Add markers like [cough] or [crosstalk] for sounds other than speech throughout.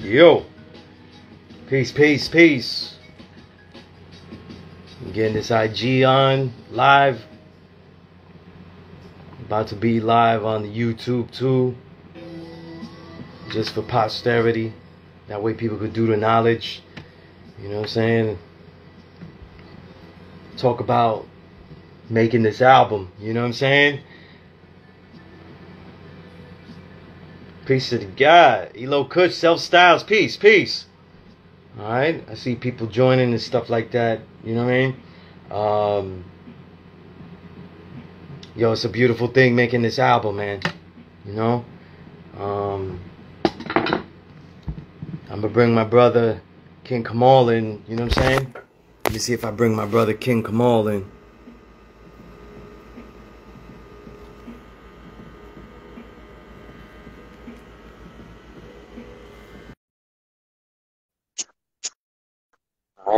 Yo. Peace, peace, peace. I'm getting this IG on live. About to be live on the YouTube too. Just for posterity. That way people could do the knowledge. You know what I'm saying? Talk about making this album. You know what I'm saying? Peace to God. Elo Kush, Self Styles. Peace, peace. Alright? I see people joining and stuff like that. You know what I mean? Um, yo, it's a beautiful thing making this album, man. You know? Um, I'm gonna bring my brother King Kamal in. You know what I'm saying? Let me see if I bring my brother King Kamal in.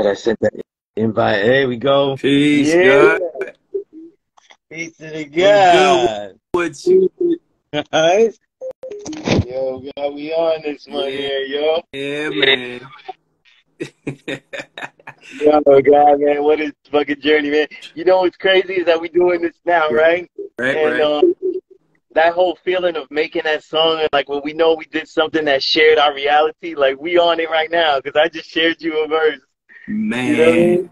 Right, I sent that invite. There we go. Peace, Yeah. God. Peace to the good? What's you? Guys. Yo, God, we on this one Yeah. here, yo. Yeah, man. [laughs] Yo, God, man, what is fucking journey, man? You know what's crazy is that we doing this now, right? right, and right. um, that whole feeling of making that song, and like when we know we did something that shared our reality, like we on it right now because I just shared you a verse. Man. You know what I mean?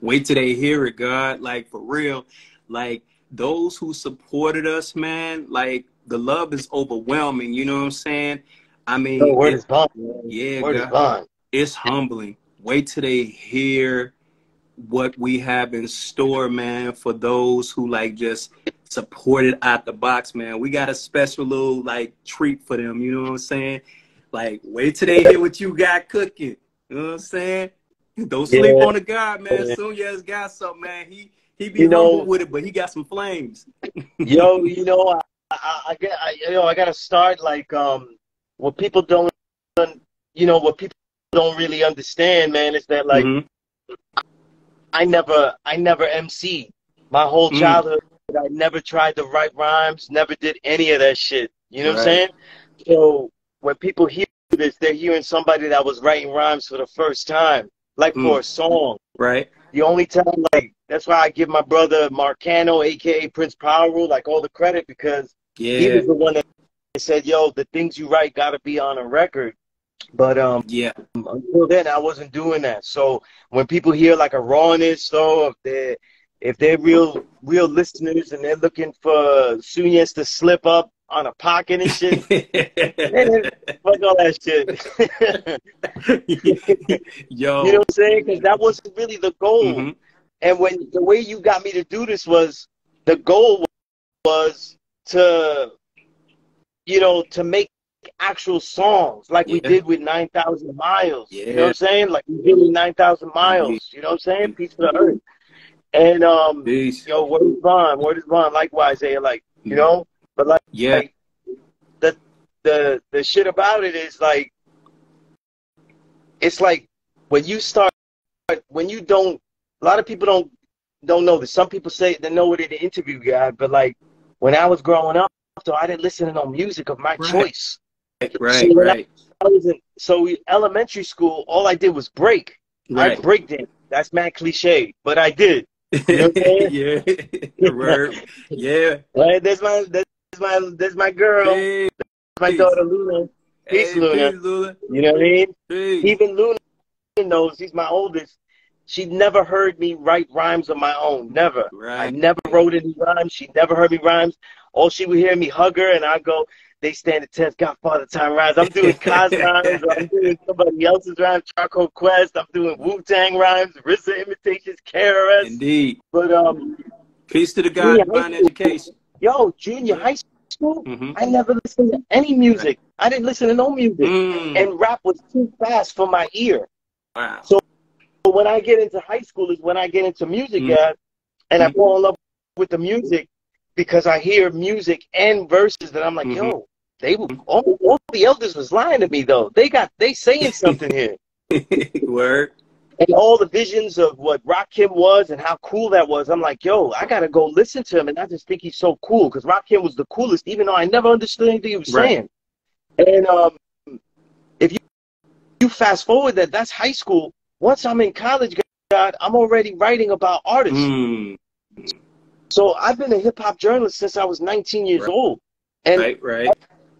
Wait till they hear it, God. Like for real. Like those who supported us, man, like the love is overwhelming. You know what I'm saying? I mean, No, word is bond. man. yeah, Word is God. bond. it's humbling. Wait till they hear what we have in store, man, for those who like just supported out the box, man. We got a special little like treat for them, you know what I'm saying? Like, wait till they hear what you got cooking. You know what I'm saying? Don't sleep Yeah. on the guy, man. Yeah. Soon as got something, man. He he be You know- with it, but he got some flames. [laughs] Yo, you know, I, I, I get, I, you know, I gotta start like um, what people don't, you know, what people don't really understand, man, is that like Mhm. I never, I never MC my whole Mm. childhood. I never tried to write rhymes, never did any of that shit. You know what I'm saying? So when people hear this, they're hearing somebody that was writing rhymes for the first time, like Mm. for a song. right? The only time, like, that's why I give my brother Marcano, aka Prince Power like all the credit because he was the one that said, "Yo, the things you write got to be on a record." But um, Yeah. until then, I wasn't doing that. So when people hear like a rawness, though, if they're if they're real real listeners and they're looking for Sunez to slip up on a pocket and shit, [laughs] fuck all that shit. [laughs] Yo. You know what I'm saying? Because that wasn't really the goal. Mhm. And when the way you got me to do this was the goal was to, you know, to make actual songs like we did with 9,000 Miles. You know what I'm saying? Like we did with 9,000 Miles. You know what I'm saying? Peace to the earth. And, um, Peace. yo, word is bond. Word is bond. Likewise, they like, you know? But like, Yeah. like the, the, the shit about it is like, it's like when you start, when you don't, a lot of people don't don't know this. Some people say they know it in the interview guy, but like when I was growing up, so I didn't listen to no music of my Right. choice. Right, So I- right, I was in so elementary school, all I did was break. I right. break dance. That's mad cliche, but I did. You know [laughs] saying? yeah, [laughs] word. [laughs] Yeah. Right? There's my there's my there's my girl, Hey, my peace. daughter Luna. Peace, hey, Luna. Peace, Luna. You know what I mean? Peace. Even Luna knows he's my oldest. She never heard me write rhymes of my own. Never. I never wrote any rhymes. She never heard me rhymes. All she would hear me hug her, and I go, they stand the test. Godfather time rhymes. I'm doing Cos [laughs] rhymes. I'm doing somebody else's rhymes. Charcoal Quest. I'm doing Wu Tang rhymes. RZA imitations. KRS. Indeed. But um, Peace to the God, divine education. yo, junior high school. Hmm I never listened to any music. I didn't listen to no music, Mm. and rap was too fast for my ear. wow. But when I get into high school is when I get into music, Mm. yeah, and I Mhm. fall in love with the music because I hear music and verses that I'm like, Mhm. yo, they were all, all the elders was lying to me though. They got they saying [laughs] something here. [laughs] Word. And all the visions of what Rakim was and how cool that was, I'm like, yo, I gotta go listen to him, and I just think he's so cool because Rakim was the coolest, even though I never understood anything he was Right. saying. And um, if you you fast forward that, that's high school. Once I'm in college, God, I'm already writing about artists. Mm. So I've been a hip hop journalist since I was 19 years Right. old. And Right, right,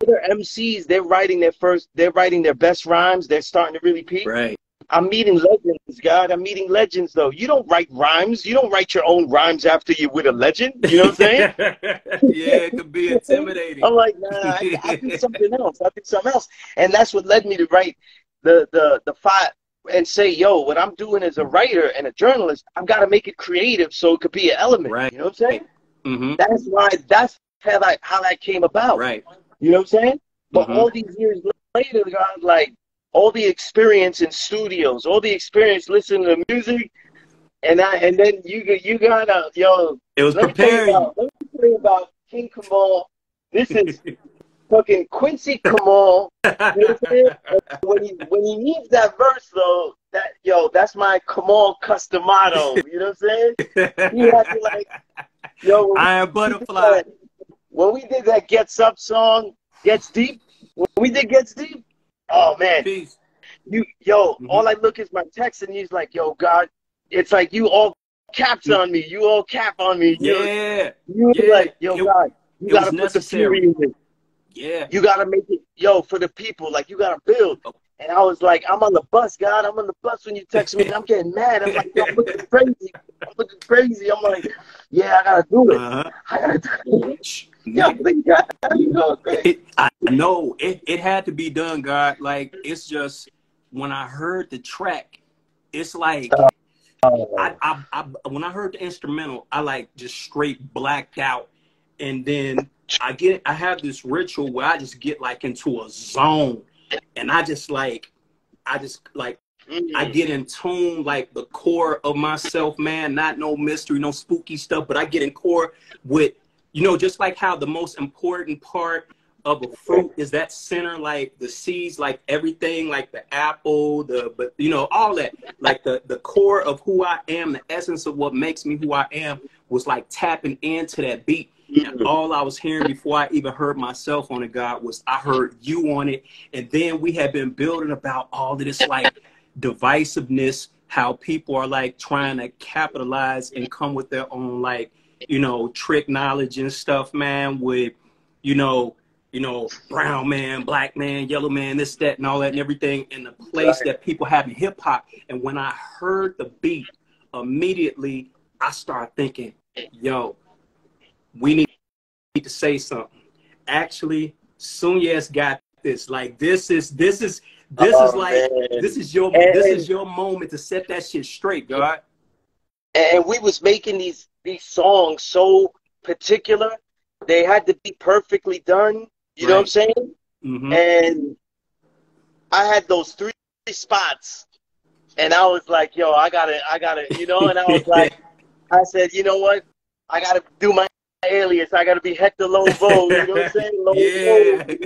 other MCs, they're writing their first, they're writing their best rhymes. They're starting to really peak. right. I'm meeting legends, God. I'm meeting legends, though. You don't write rhymes. You don't write your own rhymes after you're with a legend. You know what I'm saying? [laughs] yeah, it could be intimidating. I'm like, nah, I, I do something else. I do something else, and that's what led me to write the the the five and say, yo, what I'm doing as a writer and a journalist, I've got to make it creative so it could be an element. Right. You know what I'm saying? hmm That's why. That's how that how that came about. Right. You know what I'm saying? But Mhm. all these years later, God, like all the experience in studios, all the experience listening to music, and I and then you got- you got to yo. It was Let me preparing you. about, let me tell you about King Kamal. This is [laughs] fucking Quincy Kamal. You know what I'm saying? And when he when he needs that verse though, that yo, that's my Kamal customado. You know what I'm saying? He had to like yo. Iron we butterfly. that- When we did that Gets Up song, Gets Deep. When we did Gets Deep, oh man, Peace. you yo, Mhm. all I look is my text and he's like, yo, God, it's like you all caps on me. You all cap on me. Yeah, you Yeah. like, yo, It- God, you gotta put the necessary. in it. yeah. You gotta make it, yo, for the people. Like you gotta build. And I was like, I'm on the bus, God. I'm on the bus when you text me. And I'm getting mad. I'm like, I'm looking [laughs] crazy. I'm looking crazy. I'm like, yeah, I gotta do it. Uh-huh. I gotta do it. Shh. Yo, God, you. It, I know it, it had to be done, God. Like it's just when I heard the track, it's like uh, I, I, I when I heard the instrumental, I like just straight blacked out, and then I get I have this ritual where I just get like into a zone, and I just like I just like I mm. get in tune like the core of myself, man. Not no mystery, no spooky stuff, but I get in core with you know just like how the most important part of a fruit is that center, like the seeds, like everything, like the apple, the but you know all that, like the the core of who I am, the essence of what makes me who I am was like tapping into that beat. And mm-hmm. all I was hearing before I even heard myself on it, God, was I heard you on it. And then we had been building about all of this like divisiveness, how people are like trying to capitalize and come with their own like, you know, trick knowledge and stuff, man, with, you know, you know, brown man, black man, yellow man, this, that, and all that and everything, and the place Right. that people have in hip hop. And when I heard the beat, immediately I started thinking, yo, we need to say something. Actually, Sunez got this. Like this is this is this is Oh, like man. this is your And- this is your moment to set that shit straight, God. and we was making these these songs so particular they had to be perfectly done you know what i'm saying hmm and i had those three spots and i was like yo i gotta i gotta you know and i was [laughs] like i said you know what i gotta do my alias i gotta be Hector Lavoe you know what i'm [laughs] saying Lavoe. yeah.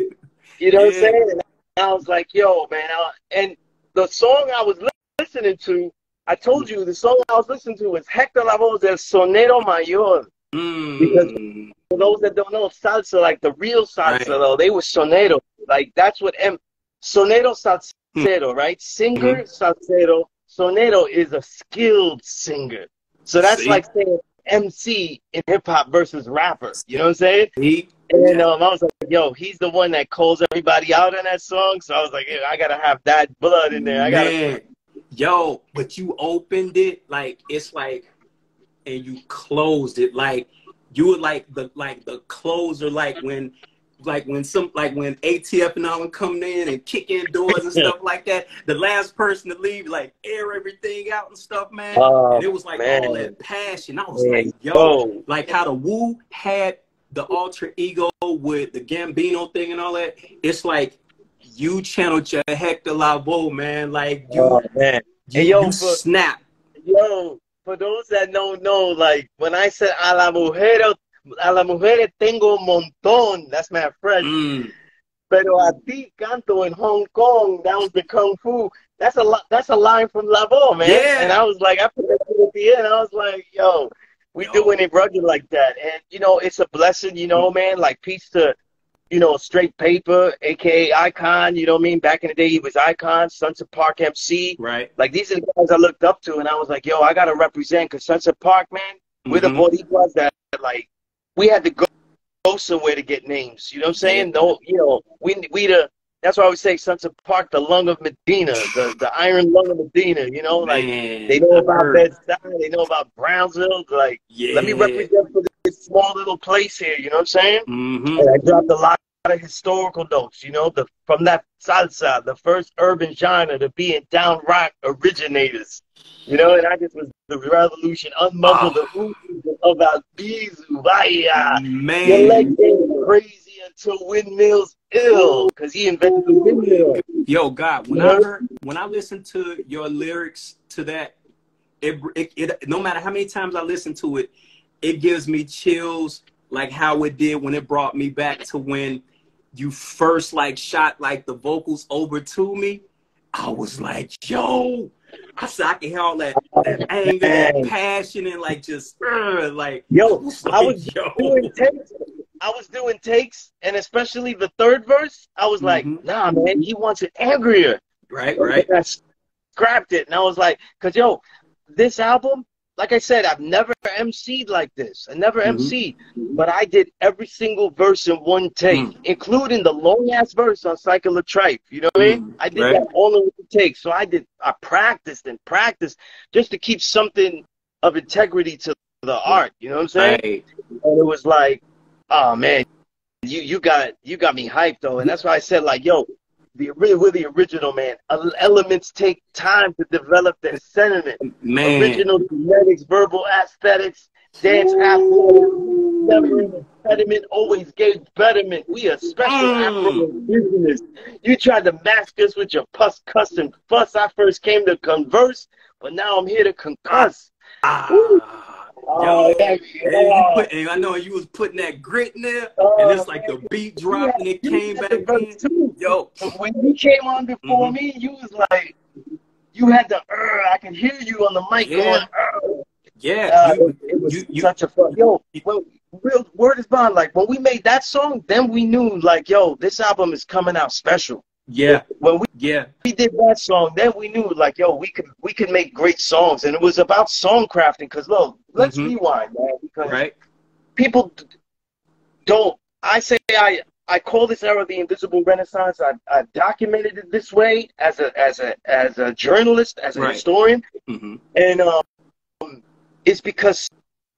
You know what I'm saying? And I was like, yo, man. I, and the song I was li- listening to, I told you the song I was listening to was Hector Lavoe's El Sonero Mayor. Mm. For those that don't know salsa, like the real salsa, Right. though, they were sonero. Like that's what M. Sonero salsero, right? Singer salsero. Sonero is a skilled singer. So that's See? like saying MC in hip hop versus rapper. You know what I'm saying? He, And um, I was like, yo, he's the one that calls everybody out on that song. So I was like, yeah, I gotta have that blood in there. I gotta. man, yo, but you opened it like it's like, and you closed it like you were like the like the closer, like when. Like when some, like when ATF and all come in and kick in doors and stuff [laughs] like that. The last person to leave, like air everything out and stuff, man. Oh, and it was like man. all that passion. I was Man, like, yo, yo. like how the Wu had the alter ego with the Gambino thing and all that. It's like you channeled your Hector Lavoe, man. Like you, Oh man, you, Hey, yo, you for- snap. yo. For those that don't know, like when I said a la mujer, a la mujer tengo montón. That's my French. Mm, Pero a ti canto in Hong Kong. That was the kung fu. That's a lot. That's a line from Lavoe, man. Yeah. And I was like, I put that at the end. I was like, yo, we Yo. doing it rugged like that, and you know, it's a blessing. You know, man. Like peace to you know, straight paper, aka Icon. You know what I mean? Back in the day, he was Icon, Sunset Park MC. Right. Like these are the guys I looked up to, and I was like, yo, I gotta represent because Sunset Park, man, we're the Mhm. boricuas that like we had to go, go somewhere to get names. You know what I'm saying? No, you know, we we the that's why I would say Sunset Park, the lung of Medina, the the iron lung of Medina. You know, like Man, they know about heard- Bed-Stuy, they know about Brownsville. Like, Yeah. let me represent for this small little place here. You know what I'm saying? hmm And I dropped a lot of historical notes. You know, the from that salsa, the first urban genre to being downright originators. You know, and I just was the revolution, unmuzzled the oozes about Bizu, Vaya. Your Man. legs ain't crazy until windmills ill, because he invented the windmill. Yo, God, when I heard, when I listened to your lyrics to that, it, it, it, no matter how many times I listen to it, it gives me chills like how it did when it brought me back to when you first like shot like the vocals over to me. I was like, yo, I said I can hear all that, that anger, that passion, and like just uh, like Yo, [laughs] was I was like, yo. doing. I was doing takes, and especially the third verse, I was like, Mhm. nah, man, he wants it angrier. right, right, I scrapped it, and I was like, cause yo, this album, like I said, I've never MC'd like this. I never Mhm. MC'd, but I did every single verse in one take, Mm. including the long ass verse on Cycle of Tripe. You know what I mean? Mm, I did right. that all in one take. So I did, I practiced and practiced just to keep something of integrity to the art. You know what I'm saying? right. and it was like, oh man, you you got you got me hyped though, and that's why I said like, yo, the we're the original man. Elements take time to develop their sentiment. Man, Original genetics, verbal aesthetics, dance impediment, always gave betterment. We are special Mm. Afro indigenous. You tried to mask us with your puss cuss and fuss. I first came to converse, but now I'm here to concuss. ah, Oh, Yo, yeah, put, I know you was putting that grit in there, Oh, and it's like the beat dropped and it You came back in. too. Yo, when you came on before Mhm. me, you was like, you had the, uh, I can hear you on the mic Yeah. going, yeah, uh, you, it, was you- you- such a fun. Yo, well, real word is bond. Like when we made that song, then we knew, like, yo, this album is coming out special. Yeah, When we, yeah, we did that song, then we knew, like, yo, we could we could make great songs, and it was about song crafting. Cause look, let's Mhm. rewind, man, because right, people don't. I say I I call this era the invisible renaissance. I I documented it this way as a as a as a journalist, as a Right. historian, hmm and um, it's because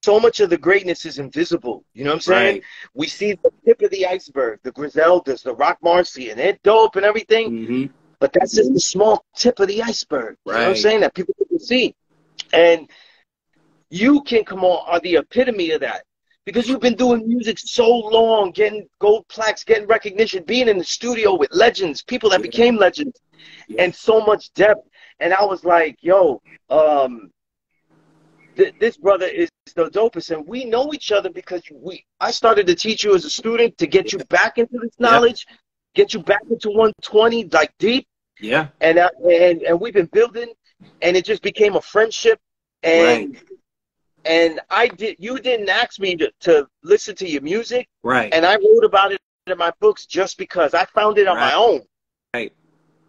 so much of the greatness is invisible. You know what I'm saying? right, We see the tip of the iceberg, the Griseldas, the Roc Marci, and they're dope and everything, hmm but that's just the small tip of the iceberg. You know what I'm saying? That people can see. And you can come on are the epitome of that. Because you've been doing music so long, getting gold plaques, getting recognition, being in the studio with legends, people that Yeah. became legends, Yeah. and so much depth. And I was like, yo, um, th- this brother is the dopest, and we know each other because we. I started to teach you as a student to get you back into this Yeah. knowledge, get you back into 120, like deep yeah, and uh, and and we've been building, and it just became a friendship, and and I did. You didn't ask me to, to listen to your music, right, and I wrote about it in my books just because I found it on my own. Right.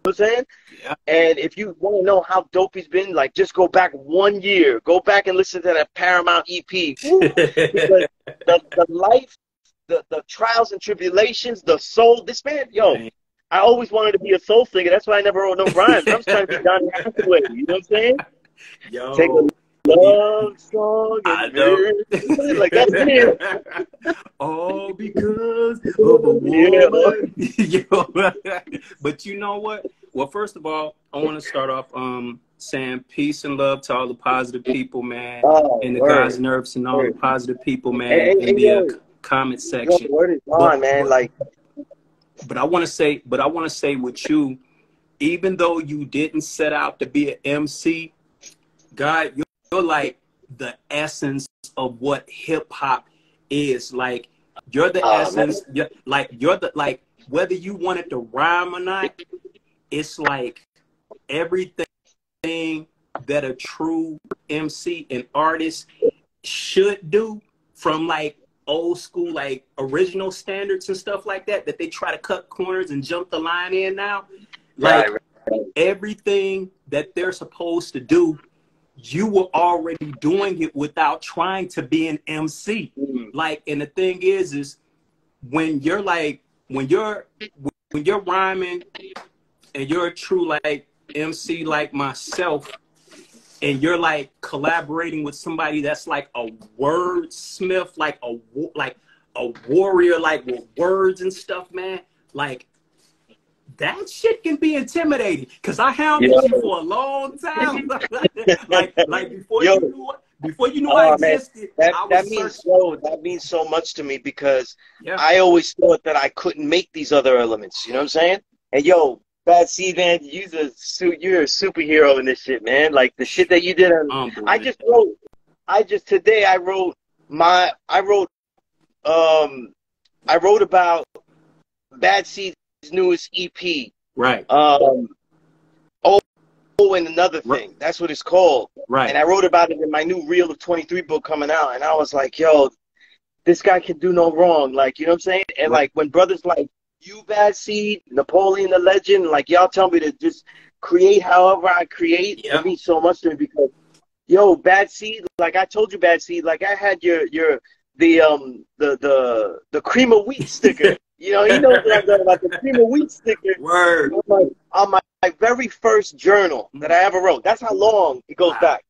You know what I'm saying? Yeah. And if you want to know how dope he's been, like just go back one year, go back and listen to that Paramount EP. [laughs] The, the life, the, the trials and tribulations, the soul. This man, yo, Right. I always wanted to be a soul singer. That's why I never wrote no rhymes. I'm trying to be Donny Hathaway. You know what I'm saying? [laughs] Yo, Take a love song I and know. like that's it. [laughs] All because of a woman. [laughs] Yo. but you know what? Well, first of all, I want to start off um saying peace and love to all the positive people, man, Oh, and the word. guys nerves and all the positive people, man, Hey, hey, in the uh, comment Yo, section. word is But- man. Like, But I want to say, but I want to say with you, even though you didn't set out to be an MC, God, you're, like the essence of what hip hop is. Like you're the Oh, essence. You're, like you're the like whether you wanted to rhyme or not, it's like everything that a true MC and artist should do from like old school like original standards and stuff like that that they try to cut corners and jump the line in now. Like right, right. everything that they're supposed to do, you were already doing it without trying to be an MC. Mm-hmm. Like, and the thing is, is when you're like when you're when you're rhyming and you're a true like MC like myself, and you're like collaborating with somebody that's like a wordsmith, like a like a warrior, like with words and stuff, man. Like that shit can be intimidating because I hounded you for a long time. [laughs] like, like before Yo. you knew before you knew oh, I existed. Man. That, that means so. That means so much to me because yeah. I always thought that I couldn't make these other elements. You know what I'm saying? And yo, Bad Seed, man, you're a, you're a superhero in this shit, man. Like the shit that you did on. I just wrote. I just today I wrote my. I wrote. Um, I wrote about Bad Seed's newest EP. Right. Um. Oh, oh, and another thing. Right. That's what it's called. Right. And I wrote about it in my new Reel of 23 book coming out, and I was like, yo, this guy can do no wrong. Like, you know what I'm saying? And right. like when brothers like you bad seed, Napoleon the legend, like y'all tell me to just create however I create. It means so much to me because yo, bad seed, like I told you bad seed, like I had your your the um the the the cream of wheat sticker. [laughs] you know, he knows what I'm talking about the cream of wheat sticker. [laughs] Word. On my, on my, my very first journal that I ever wrote. That's how long it goes wow. back.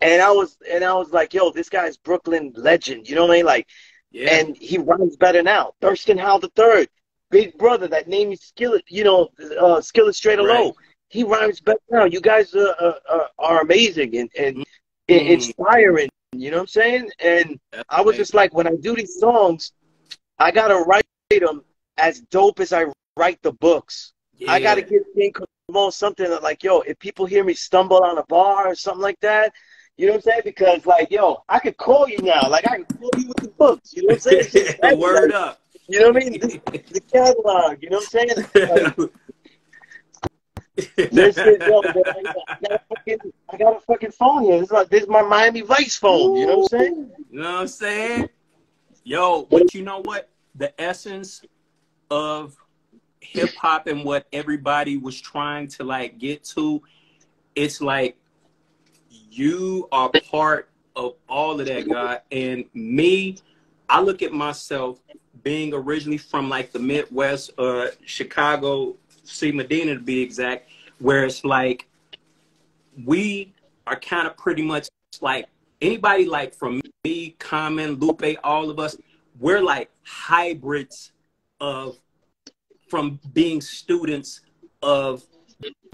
And I was and I was like, yo, this guy's Brooklyn legend. You know what I mean? Like yeah. And he runs better now. Thurston Howell the third, big brother, that name is Skillet, you know, uh, Skillet straight alone. Right. He rhymes better now. You guys are, are, are amazing and, and mm. inspiring. You know what I'm saying? And That's I was amazing. just like, when I do these songs, I gotta write them as dope as I write the books. Yeah. I gotta give King Kamal something that like, yo, if people hear me stumble on a bar or something like that, you know what I'm saying? Because like, yo, I could call you now. Like I can call you with the books. You know what I'm saying? [laughs] Word like, up. You know what I mean? The, the catalog. You know what I'm saying? Like, this is, yo, I, got a fucking, I got a fucking phone here. This is, like, this is my Miami Vice phone. You know what I'm saying? You know what I'm saying? Yo, but you know what? The essence of hip hop and what everybody was trying to like get to, it's like you are part of all of that, God. And me, I look at myself being originally from like the Midwest, uh, Chicago, C-Medina to be exact, where it's like we are kind of pretty much like anybody like from me, Common, Lupe, all of us, we're like hybrids of from being students of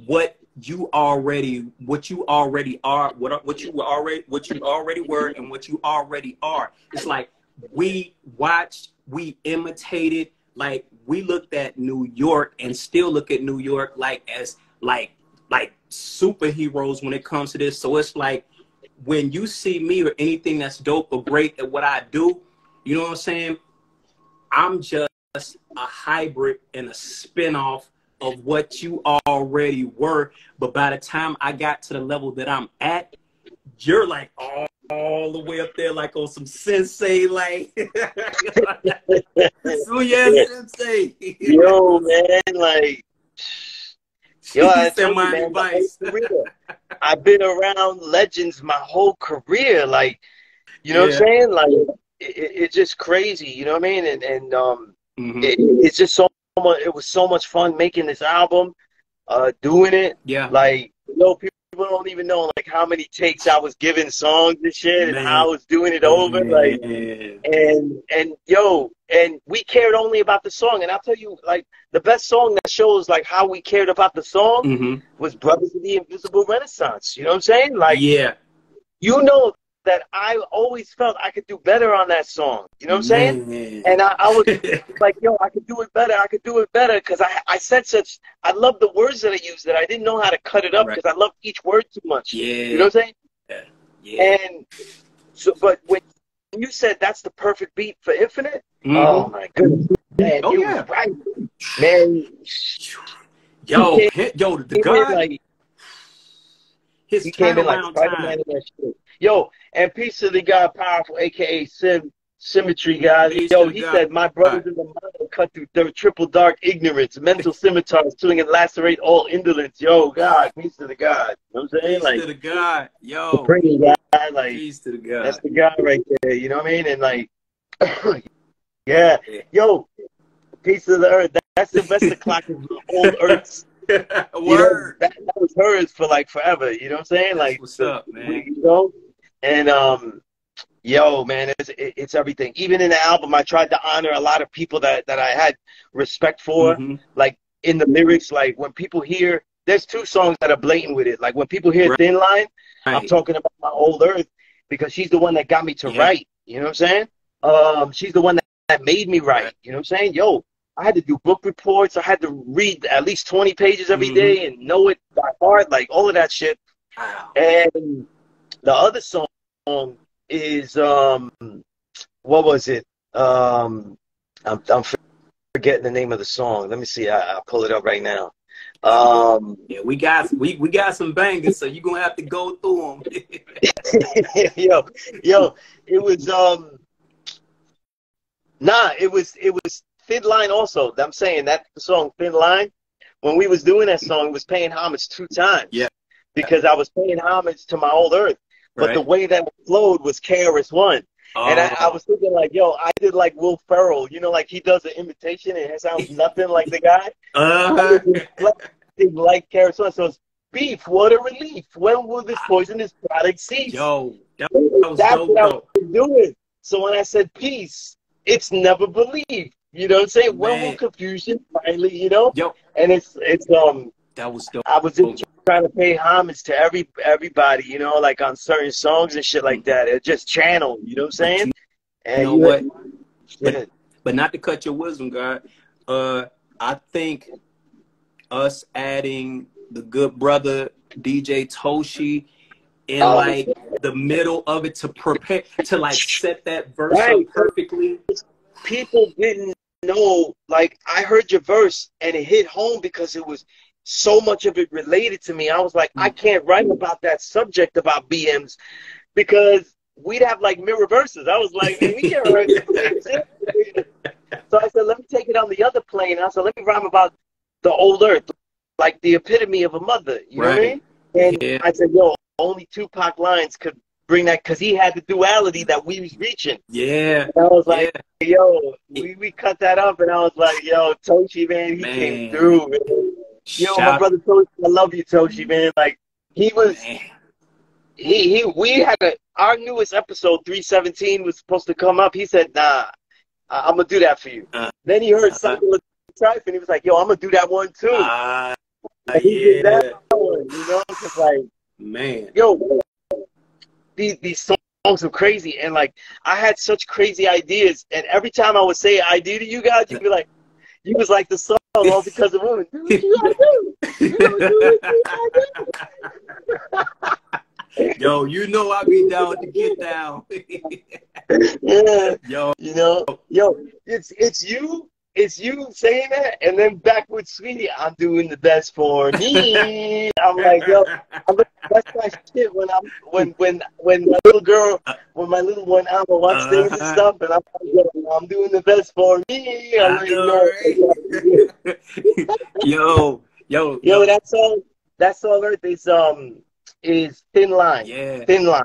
what you already what you already are what what you already what you already were and what you already are. It's like we watched we imitated like we looked at new york and still look at new york like as like like superheroes when it comes to this. So it's like when you see me or anything that's dope or great at what i do you know what i'm saying i'm just a hybrid and a spin-off of what you already were. But by the time I got to the level that I'm at, you're like all, all the way up there, like on some sensei, like [laughs] so yeah, [laughs] sensei. Yo, man, like yo, I you, man, my I've been around legends my whole career, like you know yeah. what I'm saying, like it, it's just crazy, you know what I mean, and and um, mm-hmm. it, it's just so much, it was so much fun making this album, uh, doing it. Yeah. Like, you know, people don't even know like how many takes I was giving songs and shit, Man. and how I was doing it over. Man. Like, and and yo, and we cared only about the song. And I'll tell you, like, the best song that shows like how we cared about the song mm-hmm. was "Brothers of the Invisible Renaissance." You know what I'm saying? Like, yeah. You know that I always felt I could do better on that song. You know what I'm saying? Man. And I, I was [laughs] like, yo, I could do it better. I could do it better because I, I said such. I love the words that I used that I didn't know how to cut it up because right. I love each word too much. Yeah. You know what I'm saying? Yeah. yeah. And so, but when you said that's the perfect beat for Infinite, mm-hmm. oh my goodness, man, oh, you yeah. right, man. Yo, yo, the guy. Like, his he came in like Spider-Man shit. Yo, and peace to the God powerful, aka Sim Symmetry guys. Peace Yo, he God. said, My brothers in the mind cut through the triple dark ignorance, mental [laughs] scimitars, killing and lacerate all indolence. Yo, God, peace to the God. You know what I'm saying? Peace Like, to the God. Yo. pretty guy, like, Peace to the God. that's the guy right there. You know what I mean? And like, [coughs] yeah, yo, peace to the earth. That, that's Sylvester Clocker's old [laughs] Earth's. You know, Word. that, that was hers for like forever. You know what I'm saying? That's Like, what's up, man. You know, and um, yo, man, it's it's everything. Even in the album, I tried to honor a lot of people that that I had respect for. Mhm. Like in the lyrics, like when people hear, there's two songs that are blatant with it. Like when people hear Right. Thin Line, I'm talking about my old Earth because she's the one that got me to Yeah. write. You know what I'm saying? Um, she's the one that, that made me write. Right. You know what I'm saying? Yo, I had to do book reports. I had to read at least 20 pages every Mhm. day and know it by heart, like all of that shit. Wow. And the other song is um, what was it? Um, I'm I'm forgetting the name of the song. Let me see. I, I'll pull it up right now. Um, Yeah, we got we we got some bangers, so you're gonna have to go through them. [laughs] yo, yo, it was um, nah, it was it was Thin Line. Also, I'm saying that song Thin Line. When we was doing that song, it was paying homage two times. Yeah. Because I was paying homage to my old Earth, but right? the way that flowed was KRS One. And I, I Oh, was thinking like, yo, I did like Will Ferrell, you know, like he does an imitation and it sounds nothing like the guy. Uh, was reflecting like KRS One. So it's beef, what a relief. When will this poisonous product cease? yo, that, was That's dope, what I though. was doing. So when I said peace, it's never believed. You know what I'm saying? When will confusion finally, you know? Yo, And it's it's um that was dope. I was just trying to pay homage to every everybody, you know, like on certain songs and shit like that. It just channeled, you know what I'm saying? And know what? Yeah. But not to cut your wisdom, God. Uh, I think us adding the good brother DJ Toshi in Oh. like the middle of it to prepare to like set that verse Right. up perfectly. people didn't know like I heard your verse and it hit home because it was so much of it related to me. I was like, I hmm. can't write about that subject about BMs because we'd have like mirror verses. I was like, we can't write [laughs] So I said, let me take it on the other plane. I said, let me rhyme about the old earth, like the epitome of a mother. You know what I mean? And Yeah. I said, yo, only Tupac lines could bring that because he had the duality that we was reaching. Yeah. And I was like, yeah. yo, we, we cut that up, and I was like, yo, Toshi, man, he Man. came through, man. Yo, my brother Toshi, I love you, Toshi, man. Like, he was, Man. he, he, we had a, our newest episode, 317, was supposed to come up. He said, nah, I'm gonna do that for you. Uh, then he heard uh-huh. something with Trife, and he was like, yo, I'm gonna do that one too. And he did that one, you know, just like, Man. yo, these these songs are crazy, and like I had such crazy ideas, and every time I would say idea to you guys, you'd be like, you was like the song Oh, all because of women. Do what you gotta do. You know, do what you gotta do. [laughs] Yo, you know I be down to get down. [laughs] Yeah, Yo, you know, yo, it's it's you. It's you saying that, and then back with Sweetie, I'm doing the best for me. I'm like, yo, I'm like, that's my shit when I'm when when when my little girl when my little one Alma wants things and Uh-huh. stuff and I'm like, yo, I'm doing the best for me. I'm like, know, [laughs] yo, yo, yo, yo, that song that song Earth is um is thin line. yeah, Thin line.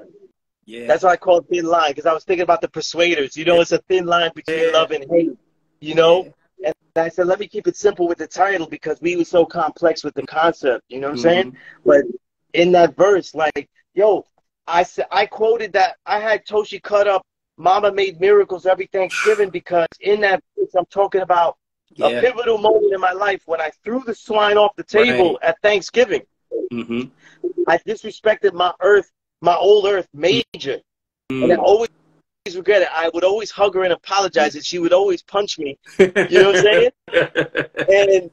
yeah. That's why I call it thin line, because I was thinking about the persuaders. You know, it's a thin line between Yeah. love and hate. You know? And I said, let me keep it simple with the title because we were so complex with the concept. You know what I'm saying? Mhm. But in that verse, like, yo, I said I quoted that I had Toshi cut up Mama made miracles every Thanksgiving [sighs] because in that verse I'm talking about a pivotal moment in my life when I threw the swine off the table at Thanksgiving. hmm I disrespected my earth, my old earth major. And I always regret it. I would always hug her and apologize, and she would always punch me. You know what I'm saying? [laughs] And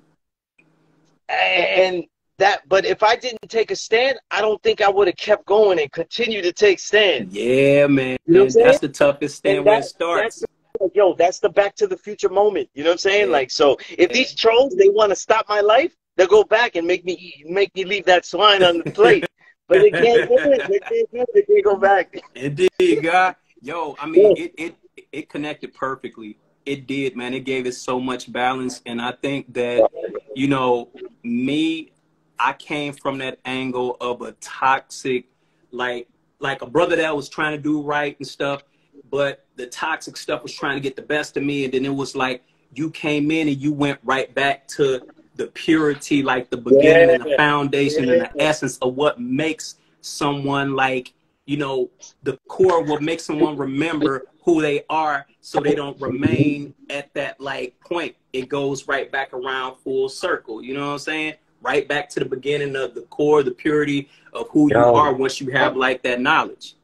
and that, but if I didn't take a stand, I don't think I would have kept going and continued to take stands. yeah, man. You know That's the toughest stand And where it starts. Like, yo, that's the Back to the Future moment. You know what I'm saying? Yeah. Like, so if these trolls they want to stop my life, they'll go back and make me make me leave that swine on the plate. [laughs] but they can't do it. They can't do it. They can't go back. It did, God. Yo, I mean, it, it it connected perfectly. It did, man. It gave it so much balance, and I think that you know me, I came from that angle of a toxic, like like a brother that was trying to do right and stuff, but the toxic stuff was trying to get the best of me, and then it was like you came in and you went right back to the purity, like the beginning yeah. and the foundation yeah. and the essence of what makes someone like, you know, the core will make someone remember who they are so they don't remain at that like point. It goes right back around full circle. You know what I'm saying? Right back to the beginning of the core, the purity of who yo. you are once you have like that knowledge.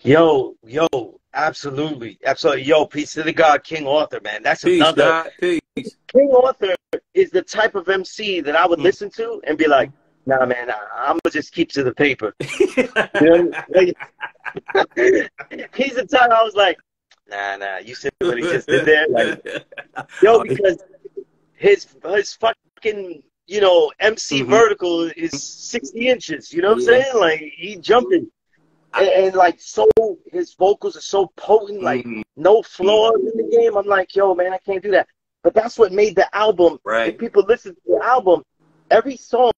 Yo, yo, absolutely. Absolutely. Yo, peace to the God King Arthur, man. That's peace, another God, peace. King Arthur is the type of MC that I would mm. listen to and be like, nah, man, I, am gonna just keep to the paper. [laughs] you know, like, [laughs] he's the type I was like, nah, nah, you see what he just did there? Like, [laughs] yo, because his his fucking you know MC mm-hmm. vertical is 60 inches. You know what I'm saying? Like he jumping. And, and, like so, his vocals are so potent, like mm-hmm. no flaws in the game. I'm like, yo, man, I can't do that. But that's what made the album. Right. If people listen to the album, every song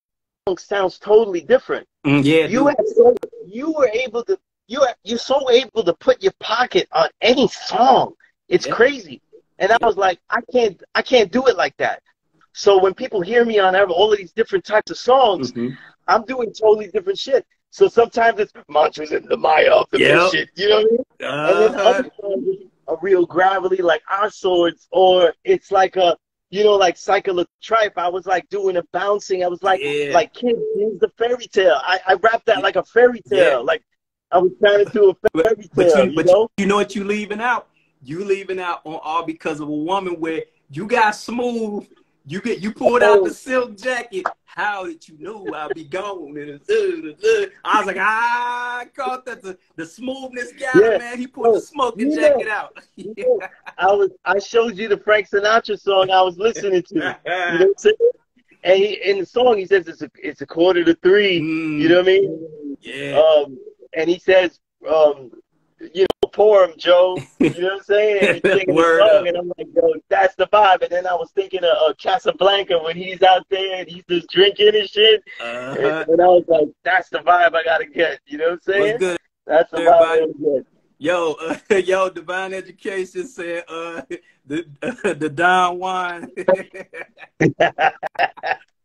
sounds totally different. Mm, yeah. You so, you were able to you you're so able to put your pocket on any song. It's yeah. crazy. And I was like, I can't I can't do it like that. So when people hear me on all of these different types of songs, mm-hmm. I'm doing totally different shit. So sometimes it's mantras in the Maya of the yep. shit. You know what I mean? Uh-huh. And then other songs a real gravelly like our swords, or it's like a you know like tripe. I was like doing a bouncing. I was like yeah. like kids, here's the fairy tale. I I rapped that like a fairy tale. Yeah. Like I was trying to do a fairy tale. But, you, you but know? you know what you leaving out? You leaving out on all because of a woman where you got smooth you get you pulled out the oh. silk jacket. How did you know I'd be gone? And I was like, ah, I caught that the, the smoothness guy, yeah. man. He pulled oh, the smoking jacket out. [laughs] yeah. I was I showed you the Frank Sinatra song I was listening to. you know what I'm [laughs] saying? And he, in the song he says it's a it's a quarter to three. Mm. You know what I mean? Yeah. Um, and he says, um, you him, Joe. You know what I'm saying? And, song, and I'm like, yo, that's the vibe. And then I was thinking of uh, Casablanca when he's out there and he's just drinking and shit. Uh-huh. And, and, I was like, that's the vibe I gotta get. You know what I'm saying? What's good? That's the Everybody. vibe I get. Yo, uh, [laughs] yo, Divine Education said uh, [laughs] the uh, the Don Juan. [laughs] uh,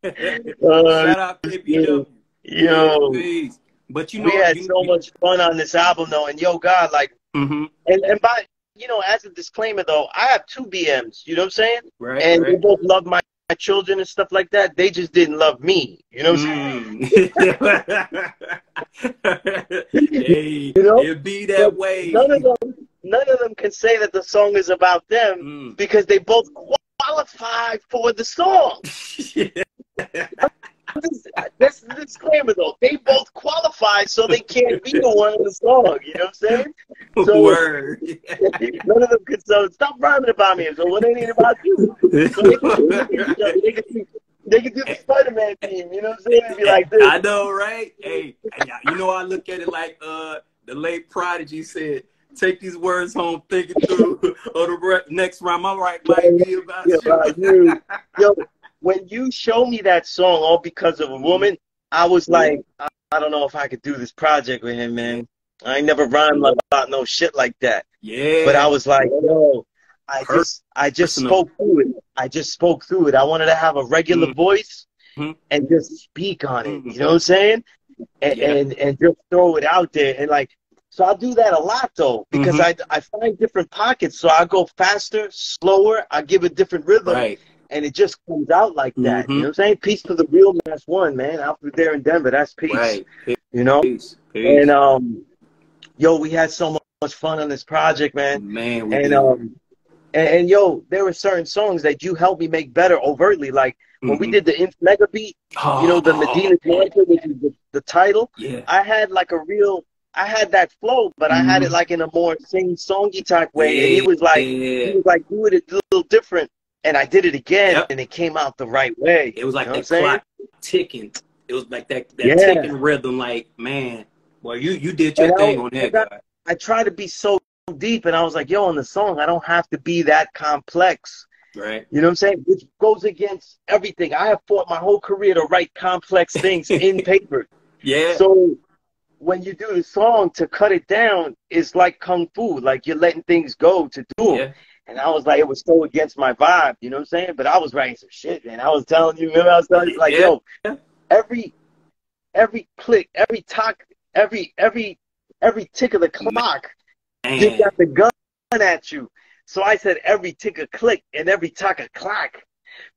Shout out PPW. Yo, Peace. But you know, we had you, so much fun on this album though, and yo, God, like, mm-hmm. and and by you know, as a disclaimer though, I have two BMs. You know what I'm saying? Right. And right. they both love my, my children and stuff like that. They just didn't love me. You know what I'm mm. saying? [laughs] hey, [laughs] you know, it be that way. None of them, none of them can say that the song is about them mm. because they both qualify for the song. [laughs] That's the disclaimer though. They both qualify, so they can't be the one in the song. You know what I'm saying? [laughs] So, Word. [laughs] none of them could. So stop rhyming about me. So what ain't about you? So they, can, they, can, they can do the Spider Man theme. You know what I'm saying? be like this. I know, right? Hey, you know I look at it like uh the late Prodigy said take these words home, think it through, [laughs] or the next rhyme I write might be about yeah, you. About you. Yo, when you show me that song all because of a woman, I was like, I, I don't know if I could do this project with him, man. I ain't never rhymed about no shit like that. Yeah. But I was like, yo, I just I just Personal. spoke through it. I just spoke through it. I wanted to have a regular mm-hmm. voice mm-hmm. and just speak on it. Mm-hmm. You know what I'm saying? And, yeah. and and just throw it out there and like so I do that a lot though because mm-hmm. I I find different pockets. So I go faster, slower. I give a different rhythm. Right and it just comes out like that. Mm-hmm. You know what I'm saying? Peace to the real Mass One, man. Out there in Denver, that's peace. Right. You know? Peace. Peace. And um, yo, we had so much fun on this project, man. Man, and did. um, and, and, yo, there were certain songs that you helped me make better overtly, like when mm-hmm. we did the Inf Mega Beat, oh, you know, the Medina Dancer, which is the, the title. Yeah. I had like a real I had that flow, but. I had it mm-hmm. like in a more sing songy type way. Yeah, and he was like, yeah. he was like, do it a little different and I did it again, yep. and it came out the right way. It was like you know the clock ticking. It was like that that Yeah. ticking rhythm. Like man, well you you did your And I- thing on that. I- guy. I try to be so deep, and I was like, yo, on the song, I don't have to be that complex. Right. You know what I'm saying? Which goes against everything. I have fought my whole career to write complex things in [laughs] paper. Yeah. So when you do the song, to cut it down it's like kung fu. Like you're letting things go to do 'em. yeah. And I was like, it was so against my vibe. You know what I'm saying? But I was writing some shit, man. I was telling you, remember I was telling you, like, Yeah. yo, every every click, every talk, every every every tick of the clock, you got the gun at you. So I said every tick a click and every talk a clock.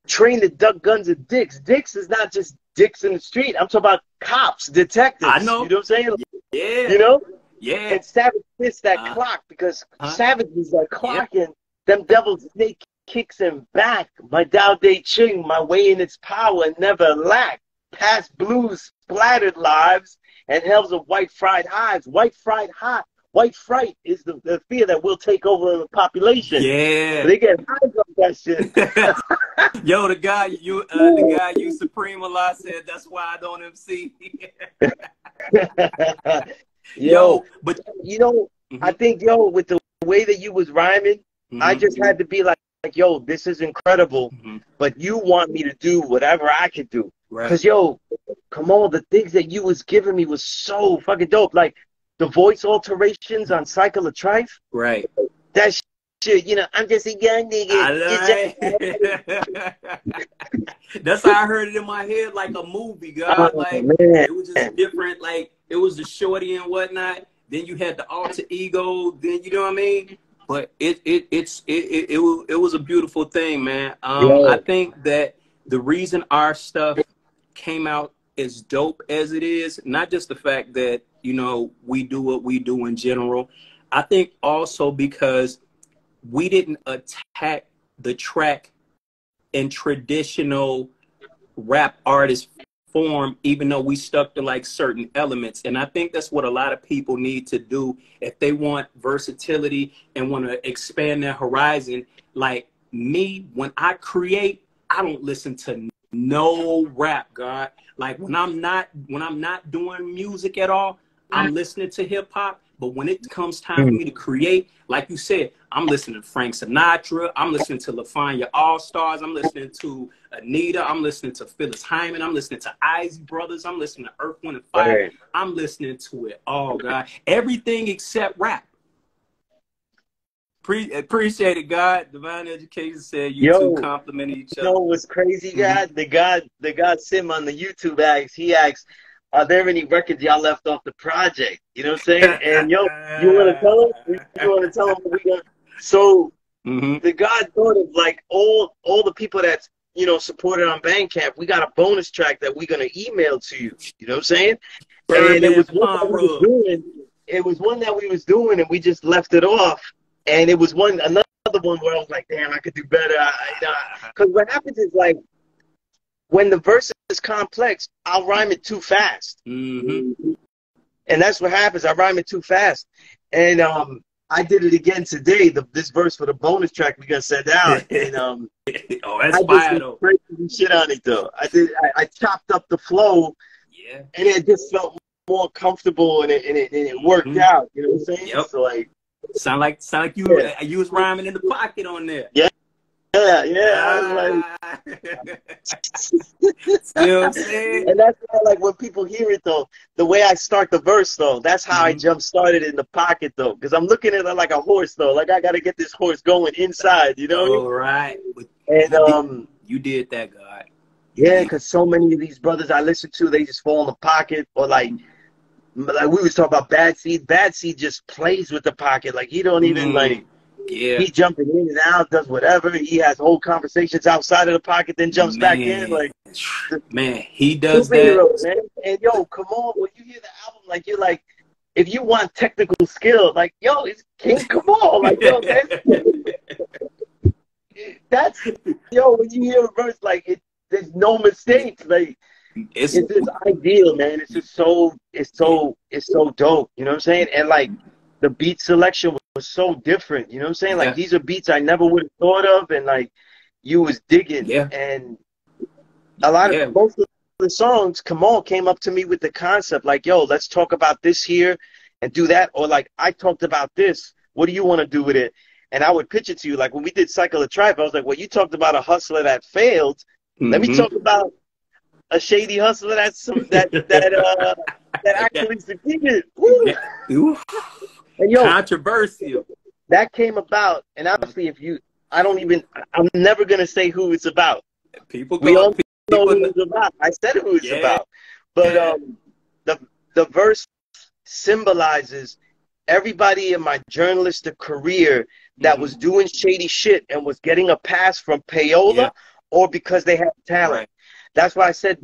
Train to duck guns and dicks. Dicks is not just dicks in the street. I'm talking about cops, detectives. I know. You know what I'm saying? Yeah. You know? Yeah. And Savage missed that Uh, clock because huh? Savage was like clocking them devils snake kicks him back. My Dao De Ching, my way in its power never lack. Past blues splattered lives and hells of white fried hives. White fried hot. White fright is the, the fear that will take over the population. Yeah. They get high on that shit. [laughs] [laughs] Yo, the guy you uh, the guy you supreme a lot said that's why I don't MC. [laughs] yo, but you know, Mhm. I think yo, with the way that you was rhyming, I Mhm. just had to be like, like, yo, this is incredible, Mhm. but you want me to do whatever I could do. right. Cause yo, come on, the things that you was giving me was so fucking dope. Like the voice alterations on Cycle of Trife, Right. that shit, you know, I'm just a young nigga. I just-. [laughs] That's how I heard it in my head, like a movie, God. Oh, like man. it was just different. Like it was the shorty and whatnot. Then you had the alter ego. Then you know what I mean. But it it it's it it, it, was, it was a beautiful thing, man. Um, Yeah. I think that the reason our stuff came out as dope as it is, not just the fact that you know we do what we do in general. I think also because we didn't attack the track in traditional rap artist form, even though we stuck to like certain elements. And I think that's what a lot of people need to do if they want versatility and want to expand their horizon. Like me, when I create, I don't listen to no rap, God. Like when I'm not when I'm not doing music at all, I'm mm. listening to hip hop. But when it comes time mm. for me to create, like you said, I'm listening to Frank Sinatra. I'm listening to LaFanya All Stars. I'm listening to Anita. I'm listening to Phyllis Hyman. I'm listening to Isley Brothers. I'm listening to Earth, Wind, and Fire. Right. I'm listening to it all, God. Everything except rap. Pre- appreciate it, God. Divine Education said you Yo, two complement each You other. know what's crazy, Mhm. The guy, the guy Sim on the YouTube asks, he asks, "Are there any records y'all left off the project?" You know what I'm saying? [laughs] And yo, you want to tell him? You want to tell him what we got? So Mhm. the God thought of like all all the people that's you know supported on Bandcamp. We got a bonus track that we're gonna email to you. You know what I'm saying? and it was one that we was doing. It was one that we was doing, and we just left it off. And it was one another one where I was like, "Damn, I could do better." Because [laughs] what happens is like when the verse is complex, I'll rhyme it too fast, hmm and that's what happens. I rhyme it too fast, and um, I did it again today. The this verse for the bonus track we got sent out, [laughs] and um. [laughs] oh, that's I did fire some though. crazy shit on it though. I did. I, I chopped up the flow, Yeah. and it just felt more comfortable, and it and it, and it worked Mhm. out. You know what I'm saying? Yep. So like, Sound like sound like you Yeah. you was rhyming in the pocket on there. yeah, yeah. I was like, Ah. [laughs] I'm saying? and that's why, like when people hear it though, the way I start the verse though, that's how I Mhm. jump started in the pocket though, because I'm looking at it like a horse though. Like I got to get this horse going inside. You know? All right. And um. you did that, God. Yeah, because so many of these brothers I listen to, they just fall in the pocket, or like, like we was talking about Bad Seed. Bad Seed just plays with the pocket, like he don't even Mm. like Yeah. he jumping in and out, does whatever. He has whole conversations outside of the pocket, then jumps back in. Man. Like Man, he does that. man. And yo, come on, when you hear the album, like you're like, if you want technical skill, like yo, it's King Kamal, like yo, that's, [laughs] that's yo. When you hear a verse, like it, there's no mistakes, like. It's it's just ideal, man. It's just so it's so it's so dope. You know what I'm saying? And like the beat selection was, so different. You know what I'm saying? Like Yeah. these are beats I never would have thought of, and like you was digging. Yeah. And a lot of Yeah. most of the songs, Kamal came up to me with the concept like, "Yo, let's talk about this here and do that," or like, "I talked about this. What do you want to do with it?" And I would pitch it to you. Like when we did Cycle of Trife, I was like, "Well, you talked about a hustler that failed. Mm-hmm. Let me mm-hmm. talk about a shady hustler that's some, that that uh, that [laughs] actually succeeded." Woo. And yo, controversial. That came about, and obviously, if you, I don't even, I'm never gonna say who it's about. People, we all know who it's about. I said who it's yeah. about, but yeah. um, the the verse symbolizes everybody in my journalistic career that mm-hmm. was doing shady shit and was getting a pass from payola yeah. or because they had talent. Right. That's why I said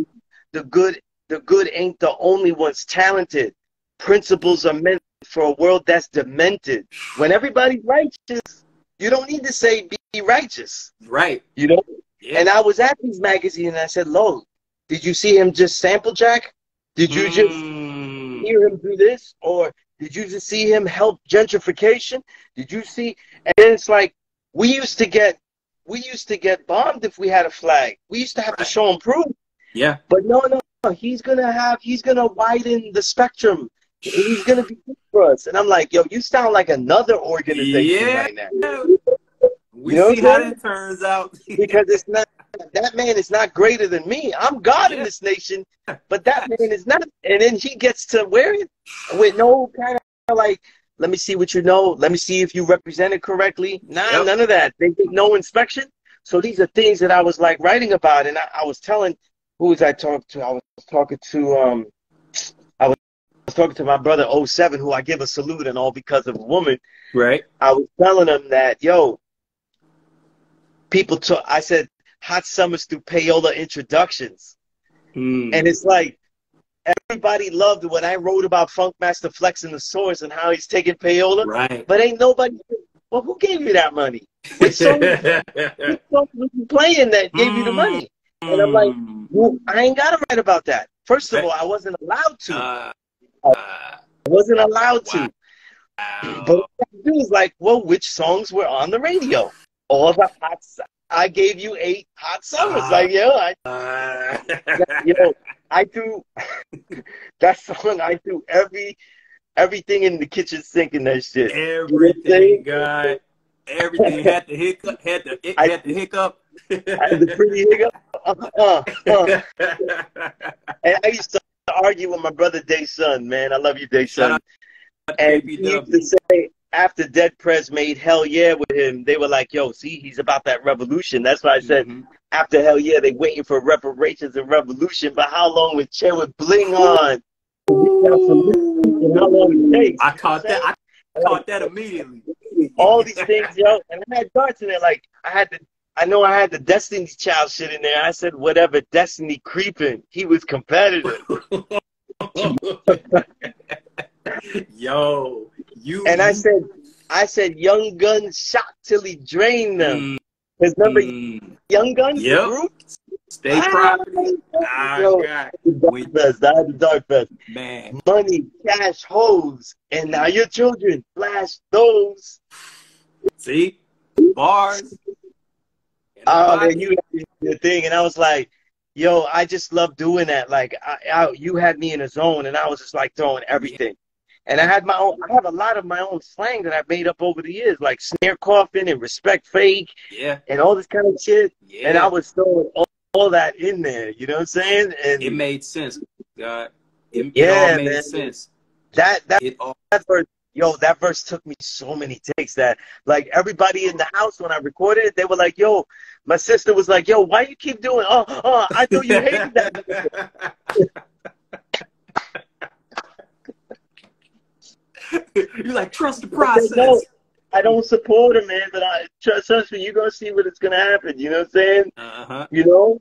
the good the good ain't the only ones talented. Principles are meant for a world that's demented. When [sighs] everybody's righteous, you don't need to say be righteous. Right. You know? Yeah. And I was at these magazine and I said, Lo, did you see him just sample jack? Did you mm. just hear him do this? Or did you just see him help gentrification? Did you see and it's like we used to get we used to get bombed if we had a flag. We used to have right. to show him proof. Yeah. But no, no, no, he's gonna have he's gonna widen the spectrum he's gonna be good for us. And I'm like, yo, you sound like another organization yeah. right now. We you know see how it turns out. because it's not that man is not greater than me. I'm God yeah. in this nation, [laughs] but that man is not. And then he gets to wear it with no kind of like, let me see what you know. Let me see if you represent it correctly. Nah, yep. none of that. They did no inspection. So these are things that I was like writing about, and I, I was telling who was I talking to? I was talking to um was talking to my brother 07, who I give a salute and all because of a woman. Right. I was telling him that, yo, people talk, I said, hot summers through payola introductions. Mm. And it's like, everybody loved when I wrote about Funkmaster Flex and the Source and how he's taking payola. Right. But ain't nobody, well, who gave you that money? Which song, which song was you playing that gave mm. you the money? And I'm like, hmm. well, I ain't got to write about that. First of all, I wasn't allowed to. Uh, I wasn't allowed to. Wow. But what I do is like, well, which songs were on the radio? All the hot. I gave you eight hot summers. Uh, like, yo, I, uh, you know, I do [laughs] that song. I do every everything in the kitchen sink and that shit. Everything, God. Everything had the hiccup. Had the it, I, had the hiccup. I had the pretty hiccup. Uh, uh, uh. and I used to argue with my brother Day Son, man. I love you, Day Son. And he used to say after Dead Prez made Hell Yeah with him, they were like, yo, see, he's about that revolution. That's why I said mm-hmm. after Hell Yeah, they waiting for reparations and revolution. But how long was Che with Bling on? How long it takes. I caught that. I caught that immediately. All these things, yo. And I had darts in it. Like, I had to I know I had the Destiny Child shit in there. I said, whatever, Destiny creeping. He was competitive. [laughs] Yo, you. And I said, I said, Young Gun shot till he drained them. His mm. number, mm. Young Gun yep. group. Stay property. Ah, yo, God. Dark Fest. I had the Dark Fest. Man. Money, cash, hoes. And now your children flash those. See? Bars. Oh, man, you the thing, and I was like, yo, I just love doing that. Like, I, I, you had me in a zone, and I was just like throwing everything. And I had my own. I have a lot of my own slang that I've made up over the years, like snare coughing and respect fake, yeah, and all this kind of shit. Yeah. And I was throwing all, all that in there. You know what I'm saying? And it made sense. God, it, yeah, it made man. sense. That that it all- that verse yo, that verse took me so many takes that like everybody in the house when I recorded it, they were like, yo, my sister was like, yo, why you keep doing oh oh I thought you hated that. You're like, trust the process. No, I don't support him, man, but I trust, trust me, you're gonna see what it's gonna happen, you know what I'm saying? Uh-huh. You know?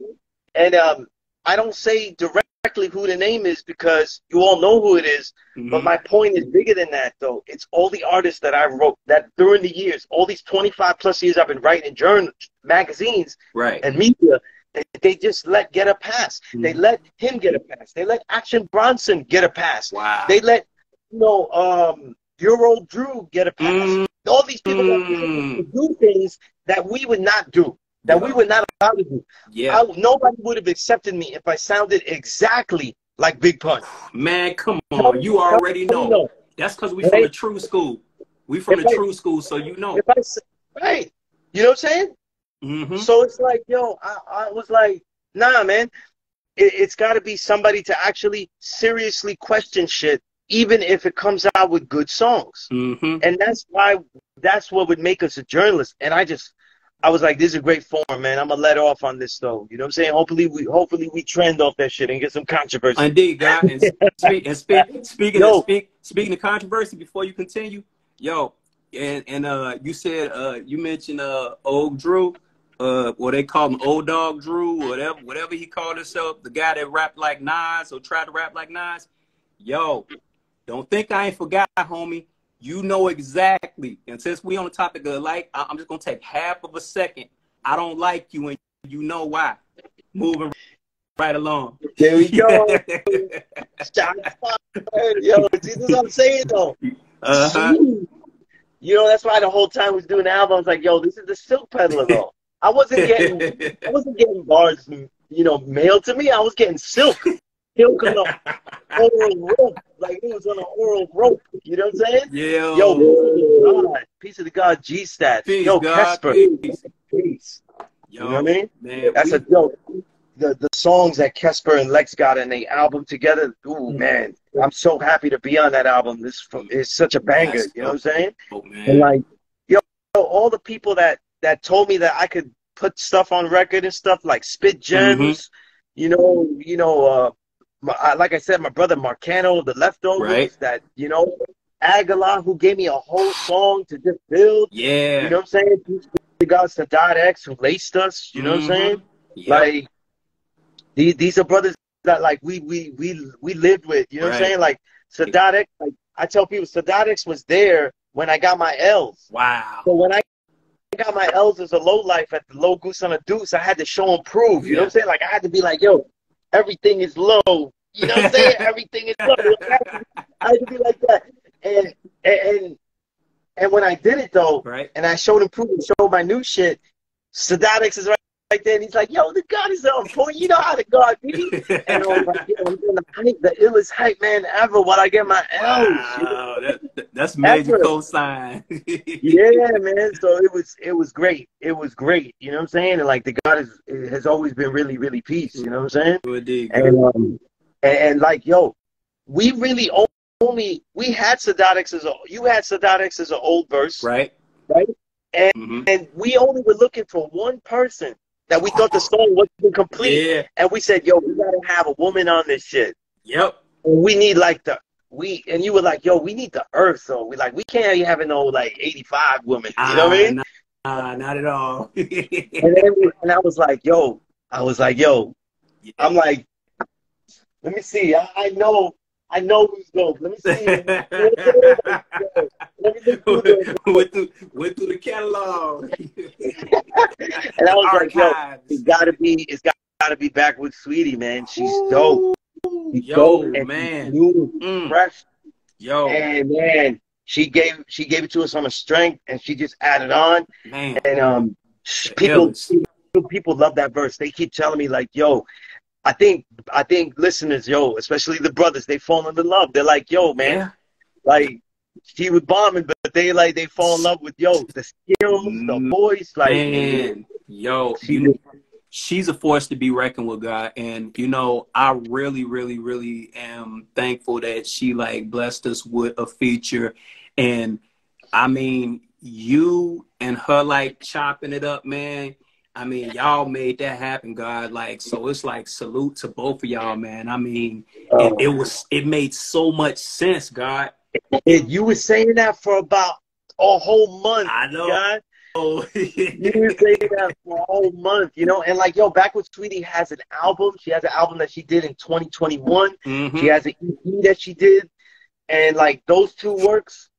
And um I don't say direct exactly who the name is because you all know who it is. Mm-hmm. But my point is bigger than that, though. It's all the artists that I wrote that during the years, all these 25 plus years I've been writing in journals, magazines, right. and media. They, they just let get a pass. Mm-hmm. They let him get a pass. They let Action Bronson get a pass. Wow. They let you know um, Euro Drew get a pass. Mm-hmm. All these people do things that we would not do, that we would not you. Yeah. I, nobody would have accepted me if I sounded exactly like Big Pun. Man, come on. You already know. That's because we from the true school. We from If the I- true school, so you know. I right, you know what I'm saying? hmm So it's like, yo, I, I was like, nah, man. It, it's got to be somebody to actually seriously question shit, even if it comes out with good songs. hmm And that's why, that's what would make us a journalist. And I just, I was like, this is a great form, man. I'm gonna let off on this though. You know what I'm saying? Hopefully we, hopefully we trend off that shit and get some controversy. Indeed, God. And, speak, and speak, [laughs] speaking Yo. of speak, speaking of controversy, before you continue, yo, and and uh, you said uh, you mentioned uh, old Drew, uh, what they call him, old dog Drew, whatever, whatever he called himself, the guy that rapped like Nas or tried to rap like Nas. Yo, don't think I ain't forgot, homie. You know exactly. And since we on the topic of like, I'm just gonna take half of a second. I don't like you, and you know why. Moving right along. There we go. [laughs] Yo, see this is what I'm saying though. Uh-huh. You know, that's why the whole time I was doing the album, I was like, yo, this is the Silk Peddler though. I wasn't getting I wasn't getting bars, you know, mailed to me. I was getting silk. Silk on an oral rope. Like it was on an oral rope. You know what I'm saying? Yo, Yo, piece of the God, piece of the God G stats. peace, Yo, God, Kesper. peace. Peace. Yo, You know what I mean? man, That's we- a yo. The the songs that Kesper and Lex got in the album together. Ooh man, I'm so happy to be on that album. This is such a banger. Yes, You know what I'm saying? oh, And man. like, yo, all the people that that told me that I could put stuff on record and stuff like Spit Gems, Mm-hmm. you know, you know, uh, my, I- like I said, my brother Marcano, the leftovers, Right. that you know, Agallah, who gave me a whole song to just build. Yeah. You know what I'm saying? Peace to Sadat X, who laced us. You know what I'm Mhm. saying? Yep. Like these these are brothers that like we we we we lived with. You know what I'm saying? Like Sadat X, like I tell people, Sadat X was there when I got my L's. wow. So when I got my L's as a low life at the low goose on a deuce, I had to show and prove. You know what I'm saying? Like I had to be like, yo, everything is low. You know what I'm saying? everything is low. I to be like that. And and and when I did it though, Right. and I showed and showed my new shit, Sadat X is right, right there, and he's like, yo, the God is on point. You know how the God be. And I was like, yo, I'm doing the, hype, the illest hype man ever when I get my L's. Wow, that, that- that's major cosign. yeah, man. So it was it was great. It was great. You know what I'm saying? And like the God is has always been really really peace. You know what I'm saying? Indeed. And um and, and like yo, we really only we had Sadat X as a you had Sadat X as an old verse, Right. Right. And- Mhm. and we only were looking for one person that we thought the song wasn't complete, Yeah. and we said, yo, we gotta have a woman on this shit. Yep. We need like the we and you were like, yo, we need the earth though. We like we can't be having no like 85 women. You know what I mean? Ah, Nah, not at all. [laughs] And then we, and I was like, yo, I was like, yo, I'm like, let me see. I, I know, I know who's dope. Let me see. [laughs] Let me look through the, [laughs] went through went through the catalog. [laughs] and I was like, yo, it's gotta be, it's got, gotta be back with Sweetie, man. She's dope. She's Yo, dope and she's man. new, Mm, fresh, yo, and man, she gave, she gave it to us on a strength, and she just added on, man. and um, The people, people, people love that verse. They keep telling me like, yo. I think I think listeners, yo, especially the brothers, they fall in love. They're like, yo, man, Yeah. like she was bombing, but they like they fall in love with yo the skills, the Mm, voice, like Man, yo, she you, she's a force to be reckoned with, God. And you know, I really, really, really am thankful that she like blessed us with a feature. And I mean, you and her like chopping it up, man. I mean, y'all made that happen, God. Like, so it's like salute to both of y'all, man. I mean, uh, it, it was it made so much sense, God. and you were saying that for about a whole month, I know. God. Oh, You were saying that for a whole month, you know. And like, yo, back when Sweetie has an album, she has an album that she did in 2021. Mhm. She has an EP that she did, and like those two works,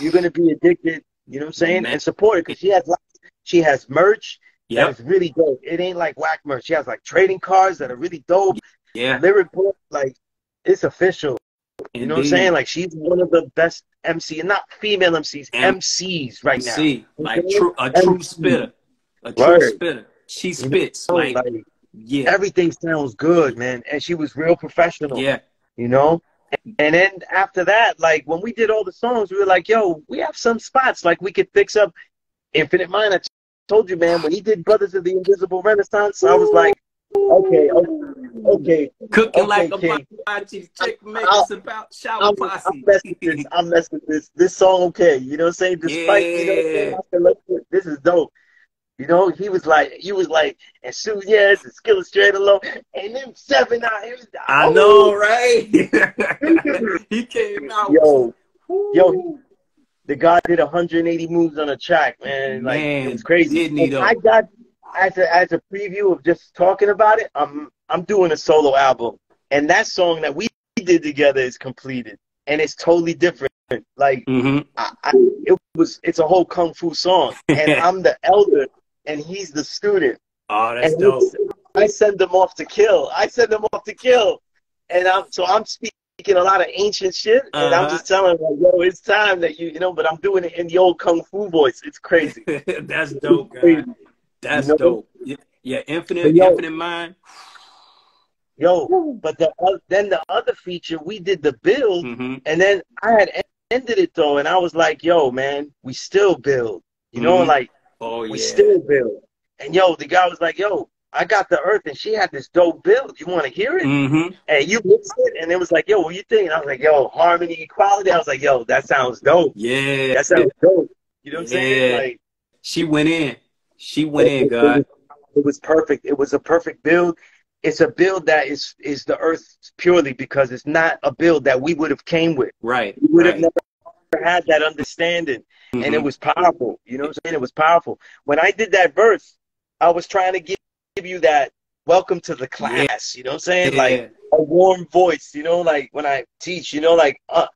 you're gonna be addicted. You know what I'm saying? Man. And support it because she has like, she has merch Yep. that is really dope. It ain't like whack merch. She has like trading cards that are really dope. Yeah. Lyric book, like it's official. You know what I'm saying? Like she's one of the best MC, and not female MCs, M- MCs right now. See, like Okay? true, a true MC. spitter, a true Word. spitter. she spits You know, like, like, yeah, everything sounds good, man. And she was real professional. yeah, you know and then after that like when we did all the songs we were like yo we have some spots like we could fix up infinite mind i told you man when he did brothers of the invisible renaissance i was like okay okay, okay. cooking Okay, like a King. chick makes about shower I'm, posse. I'm messing with this. I'm messing this. This song okay. You know what I'm saying? Despite you know what I'm saying, I feel like this is dope. You know, he was like, he was like, and Sue Yes, and SkillastratorLO, and them seven out here. I Oh, know, right? [laughs] [laughs] he came out. Yo, yo, the guy did 180 moves on a track, man. Like Man, it's crazy. though? I got as a as a preview of just talking about it. I'm I'm doing a solo album, and that song that we did together is completed, and it's totally different. Like hmm I, I, it was, it's a whole kung fu song, and [laughs] I'm the elder, and he's the student. Oh, that's and dope. I send them off to kill. I send them off to kill, and I'm so I'm speaking a lot of ancient shit, and I'm Uh-huh. just telling them, like, yo, it's time that you, you know. But I'm doing it in the old kung fu voice. It's crazy. [laughs] that's dope, guy. Crazy. That's You know? dope. Yeah, yeah, infinite, yo- infinite mind. Yo, but the oth- then the other feature, we did the build, hmm and then I had ended it though, and I was like, yo, man, we still build. You know, Mhm. like Oh yeah. we still build. And yo, the guy was like, yo, I got the earth, and she had this dope build. You want to hear it? hmm And you mixed it, and it was like, yo, what you think? And I was like, yo, harmony, equality. I was like, yo, that sounds dope. Yeah. That sounds dope. You know what I'm saying? Like, She went in. She went in, it, God. was, it was perfect. It was a perfect build. It's a build that is is the earth purely because it's not a build that we would have came with. Right. We would have right. never had that understanding, and it Mhm. was powerful. You know what I'm saying? It was powerful. When I did that verse, I was trying to give, give you that welcome to the class. You know what I'm saying? Yeah. Like a warm voice, you know, like when I teach, you know, like uh,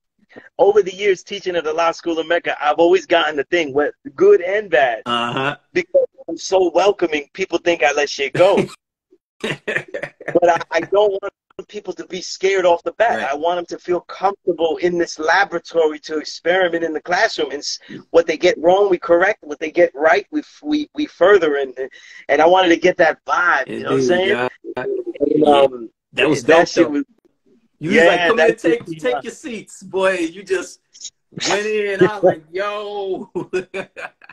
over the years teaching at the law school of Mecca, I've always gotten the thing with good and bad Uh huh. because I'm so welcoming. People think I let shit go, [laughs] but I, I don't want people to be scared off the bat. Right. I want them to feel comfortable in this laboratory to experiment in the classroom. And what they get wrong, we correct. What they get right, we we we further. And and I wanted to get that vibe. You know what I'm saying? God. And, um, That was that dope. shit was You was Yeah, like, come here, that's take it. take your seats, boy. You just went in. I was like, yo. [laughs]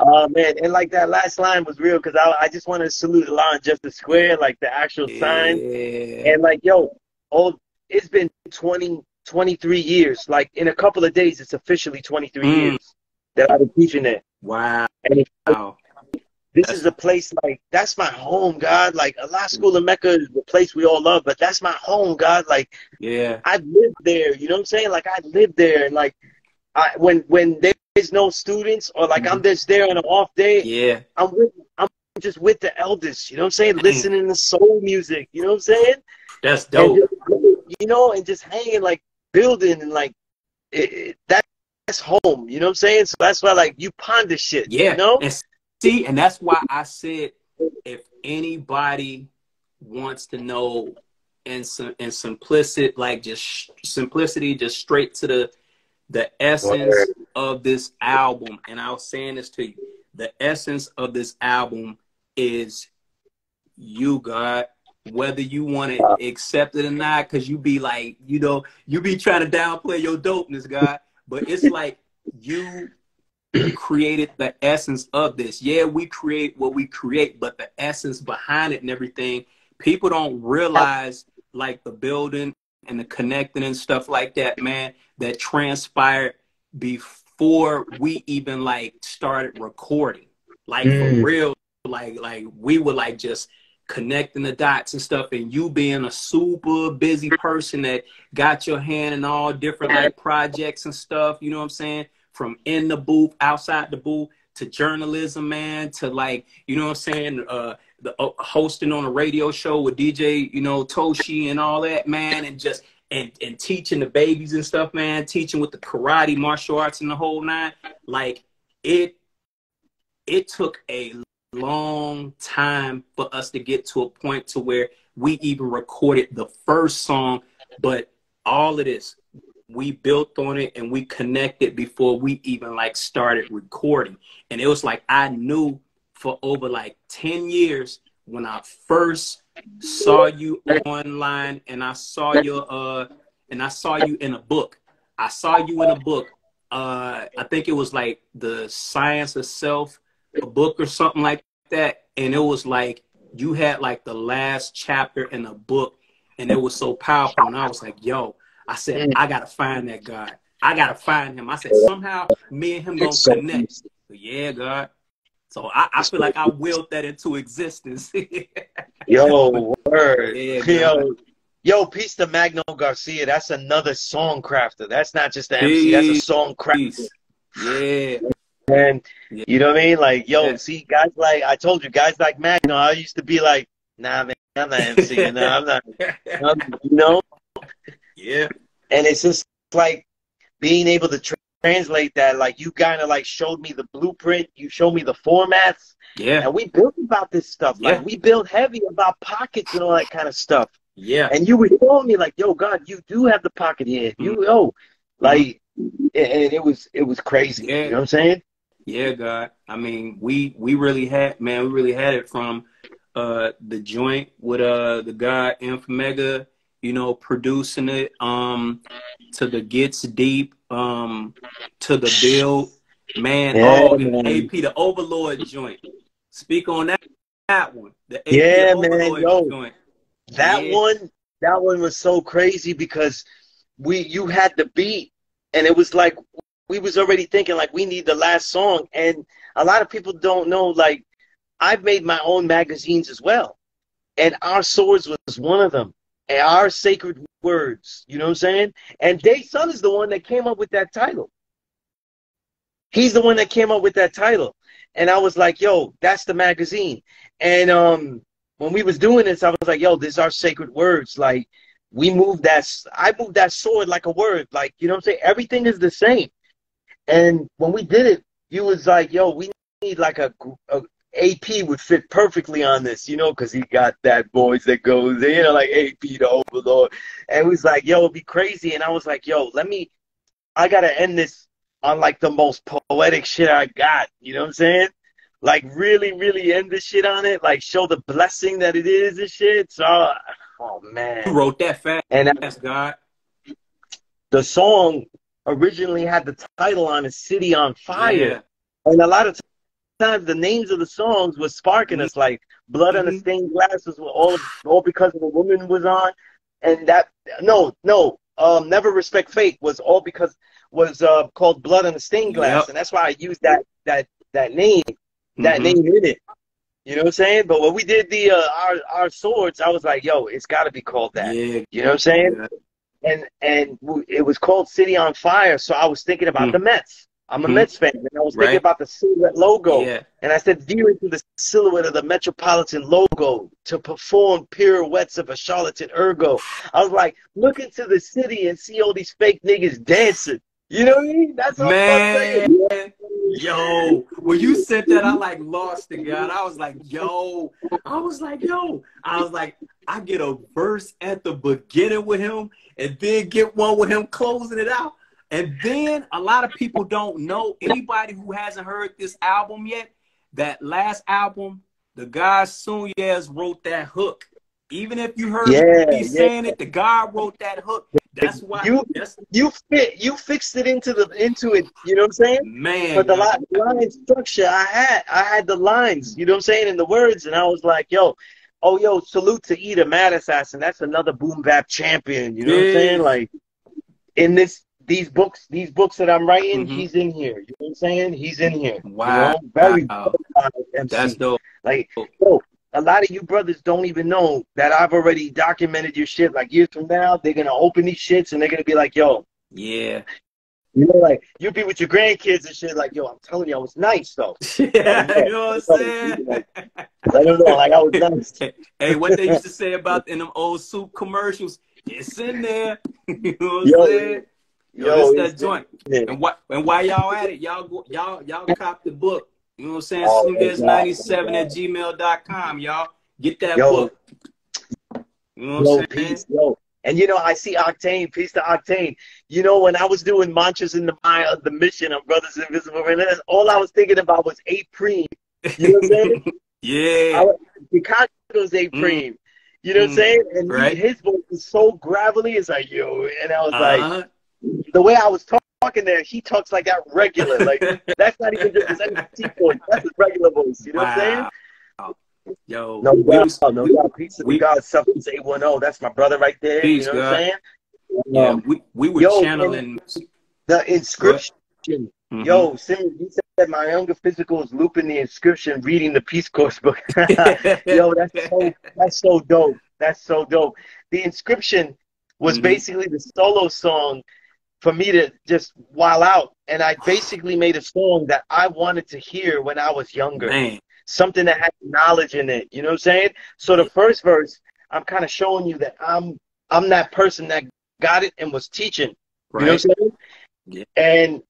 Oh man, and like that last line was real because I I just wanted to salute the line just the square, like the actual sign, and like yo, oh, it's been 20, 23 years. Like in a couple of days, it's officially twenty three Mm. years that I've been teaching there. Wow. And it- Wow. this is a place like that's my home, God. Like a Allah School of Mecca is the place we all love, but that's my home, God. Like Yeah. I've lived there. You know what I'm saying? Like I lived there, and like I when when there's no students or like I'm just there on an off day, Yeah. I'm with I'm just with the elders, you know what I'm saying? Mm. Listening to soul music, you know what I'm saying? That's dope. You know, and just hanging like building and like it, it, that, that's home, you know what I'm saying? So that's why like you ponder shit, Yeah. you know? And see, and that's why I said if anybody wants to know and some and simplicity, like just simplicity, just straight to the the essence of this album, and I was saying this to you, the essence of this album is you, God. Whether you want to accept it or not, because you be like, you know, you be trying to downplay your dopeness, God. But it's like you created the essence of this. Yeah, we create what we create, but the essence behind it and everything, people don't realize like the building and the connecting and stuff like that, man, that transpired before we even like started recording. Like Mm. for real, like like we were like just connecting the dots and stuff and you being a super busy person that got your hand in all different like projects and stuff, you know what I'm saying? From in the booth, outside the booth, to journalism, man, to like, you know what I'm saying? Uh, the uh, hosting on a radio show with DJ, you know, Toshi and all that, man, and just and and teaching the babies and stuff, man, teaching with the karate, martial arts, and the whole nine. Like it, it took a long time for us to get to a point to where we even recorded the first song, but all of this we built on it and we connected before we even like started recording. And it was like I knew for over like 10 years when I first saw you online and I saw your uh and I saw you in a book. I saw you in a book. Uh I think it was like the science of self, a book or something like that. And it was like you had like the last chapter in a book and it was so powerful. And I was like, yo, I said, mm. I gotta find that guy. I gotta find him. I said, somehow me and him gonna connect. Yeah, God. So I, I feel like I willed that into existence. [laughs] yo, word. Yeah, yo, yo, peace to Magno Garcia. That's another song crafter. That's not just the MC. That's a song crafter. Yeah. And yeah. you know what I mean? Like, yo, yeah. see, guys like I told you, guys like Magno. I used to be like, nah, man, I'm not MC. no, I'm not. [laughs] I'm, you know? Yeah. And it's just like being able to tra- translate that. Like you kind of like showed me the blueprint. You showed me the formats. Yeah. And we built about this stuff. Yeah. Like we built heavy about pockets and all that kind of stuff. Yeah. And you were telling me like, yo, God, you do have the pocket here. You mm-hmm. yo, like, and it was it was crazy. Yeah. You know what I'm saying? Yeah, God. I mean, we we really had man, we really had it from uh the joint with uh the guy Infomega you know, producing it, um, to the Gets Deep, um, to the Build, man, yeah, oh, man. AP, the Overlord joint. Speak on that, that one. The AP yeah, man, yo, joint. That yeah. one, that one was so crazy because we, you had the beat, and it was like we was already thinking like we need the last song, and a lot of people don't know like I've made my own magazines as well, and our swords was one of them and our sacred words. You know what I'm saying? And Day Son is the one that came up with that title. He's the one that came up with that title. And I was like, yo, that's the magazine. And um when we was doing this, I was like, yo, this is our sacred words. Like we moved that I moved that sword like a word. Like, you know what I'm saying? Everything is the same. And when we did it, you was like, yo, we need like a, a AP would fit perfectly on this, you know, because he got that voice that goes, you know, like AP the Overlord. And he was like, yo, it'd be crazy. And I was like, yo, let me, I got to end this on like the most poetic shit I got. You know what I'm saying? Like really, really end the shit on it. Like show the blessing that it is and shit. So, oh man. Who wrote that fast? And that's God. The song originally had the title on a city on fire. Yeah. And a lot of times the names of the songs were sparking us like blood mm-hmm. on the stained glasses were all all because of a woman was on and that no no um never respect fate was all because was uh called blood on the stained glass yep. and that's why i used that that that name that mm-hmm. name in it you know what i'm saying but when we did the uh our our swords i was like yo it's got to be called that yeah. you know what i'm saying yeah. And and it was called city on fire so i was thinking about mm. the mets I'm a mm-hmm. Mets fan, and I was thinking right. about the silhouette logo. Yeah. And I said, veering through the silhouette of the Metropolitan logo to perform pirouettes of a charlatan ergo. I was like, look into the city and see all these fake niggas dancing. You know what I mean? That's all Man. I'm saying. Yo, when you said that, I like lost it, God. I was like, yo. I was like, yo. I was like, I get a verse at the beginning with him and then get one with him closing it out. And then a lot of people don't know anybody who hasn't heard this album yet. That last album, the guy Sunez wrote that hook. Even if you heard yeah, me saying it, the guy wrote that hook. That's why you that's, you fit you fixed it into the into it. You know what I'm saying? Man, but the line, line structure I had, I had the lines. You know what I'm saying? In the words, and I was like, yo, oh yo, salute to Ida Mad Assassin. That's another boom bap champion. You know yeah. what I'm saying? Like in this these books, these books that I'm writing, mm-hmm. he's in here. You know what I'm saying? He's in here. Wow. You know? Very wow. That's dope. Like, yo, a lot of you brothers don't even know that I've already documented your shit. Like years from now, they're gonna open these shits and they're gonna be like, yo. Yeah. You know, like you'll be with your grandkids and shit. Like, yo, I'm telling you, I was nice though. [laughs] yeah, you know what I'm saying. I don't know, like I was nice. [laughs] hey, what they used to say about in them old soup commercials? It's in there. [laughs] you know what I'm yo, saying? Yo, this that joint. Yeah. And why and while y'all at it, y'all go, y'all y'all cop the book. You know what I'm saying? Oh, 97 at gmail.com, y'all. Get that yo. book. You know what yo, I'm saying? Peace, yo. And you know, I see Octane, peace to Octane. You know, when I was doing mantras in the Maya, the mission of Brothers Invisible, and all I was thinking about was eight preem. You know what I'm [laughs] saying? yeah. I, Jose Preem. You know what I'm Mm. saying? And Right. his voice is so gravelly. It's like, yo. And I was like, Uh-huh. the way I was talk- talking there, he talks like that regular. Like, [laughs] that's not even just his MC voice. That's his regular voice. You know what I'm saying? Wow. Yo, No we doubt. was- no doubt. Peace to we- the God, Substance 810. That's my brother right there. Peace, you know what I'm saying? yeah, Um, we, we were yo, channeling. the inscription. Mhm. Yo, Simmons, you said that my younger physical is looping the inscription, reading the Peace Corps book. [laughs] Yo, that's so that's so dope. That's so dope. The inscription was Mhm. basically the solo song for me to just while out, and I basically made a song that I wanted to hear when I was younger. man. Something that had knowledge in it. You know what I'm saying? So the first verse, I'm kind of showing you that I'm I'm that person that got it and was teaching. You know what I'm saying? Yeah. And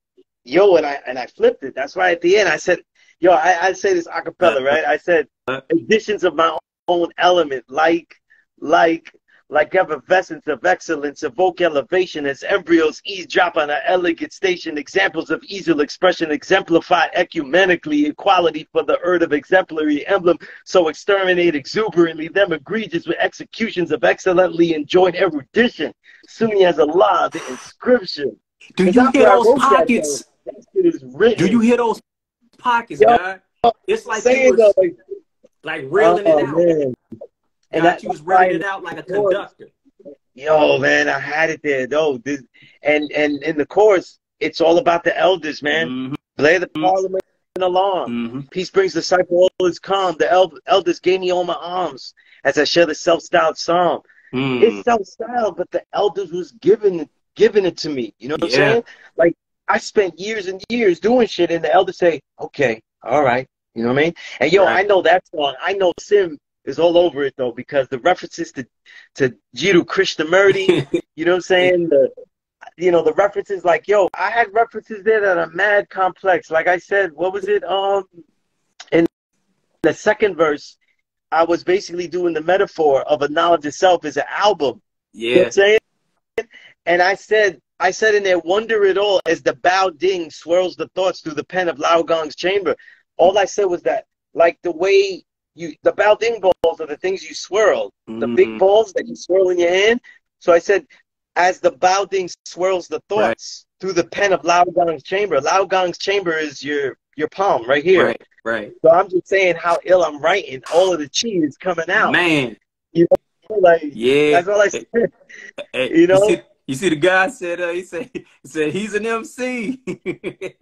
yo, and I and I flipped it. That's why at the end I said, yo, I, I say this a cappella, uh, right? I said uh, uh. additions of my own element, like like like effervescence of excellence, evoke elevation as embryos eavesdrop on an elegant station, examples of easel expression exemplify ecumenically equality for the earth of exemplary emblem, so exterminate exuberantly them egregious with executions of excellently enjoined erudition. Sunez Allah, the inscription. Do you hear those pockets? That shit is written. Do you hear those pockets, Yo, God? It's like it though, like, like reeling oh, it out. man. And that, you was reeling it out like a conductor. Yo, man, I had it there though. This, and and in the chorus, it's all about the elders, man. Mhm, Play the parliament alarm. mhm. Peace brings the disciple all is calm. The el- elders gave me all my arms as I share the self-styled psalm. Mm. It's self-styled, but the elders was giving giving it to me. You know what Yeah. I'm saying? Like I spent years and years doing shit, and the elders say, "Okay, all right." You know what I mean? And yo, Right. I know that song. I know Sim is all over it though because the references to to Jiddu Krishnamurti. [laughs] You know what I'm saying? The, you know, the references like, yo, I had references there that are mad complex. Like I said, what was it? Um, in the second verse, I was basically doing the metaphor of a knowledge itself is an album. You know what yeah. I'm saying? And I said, I said in there, wonder it all as the Baoding swirls the thoughts through the pen of Lao Gong's chamber. All I said was that, like the way you, the Baoding balls are the things you swirl the big Mhm. balls that you swirl in your hand. So I said, as the Baoding swirls the thoughts through the pen of Lao Gong's chamber. Lao Gong's chamber is your your palm right here. Right, right. So I'm just saying how ill I'm writing. All of the chi is coming out. Man, You know, Like yeah. that's all I said. Hey, [laughs] you know? see, you see the guy said uh, he said [laughs] he said he's an MC. [laughs]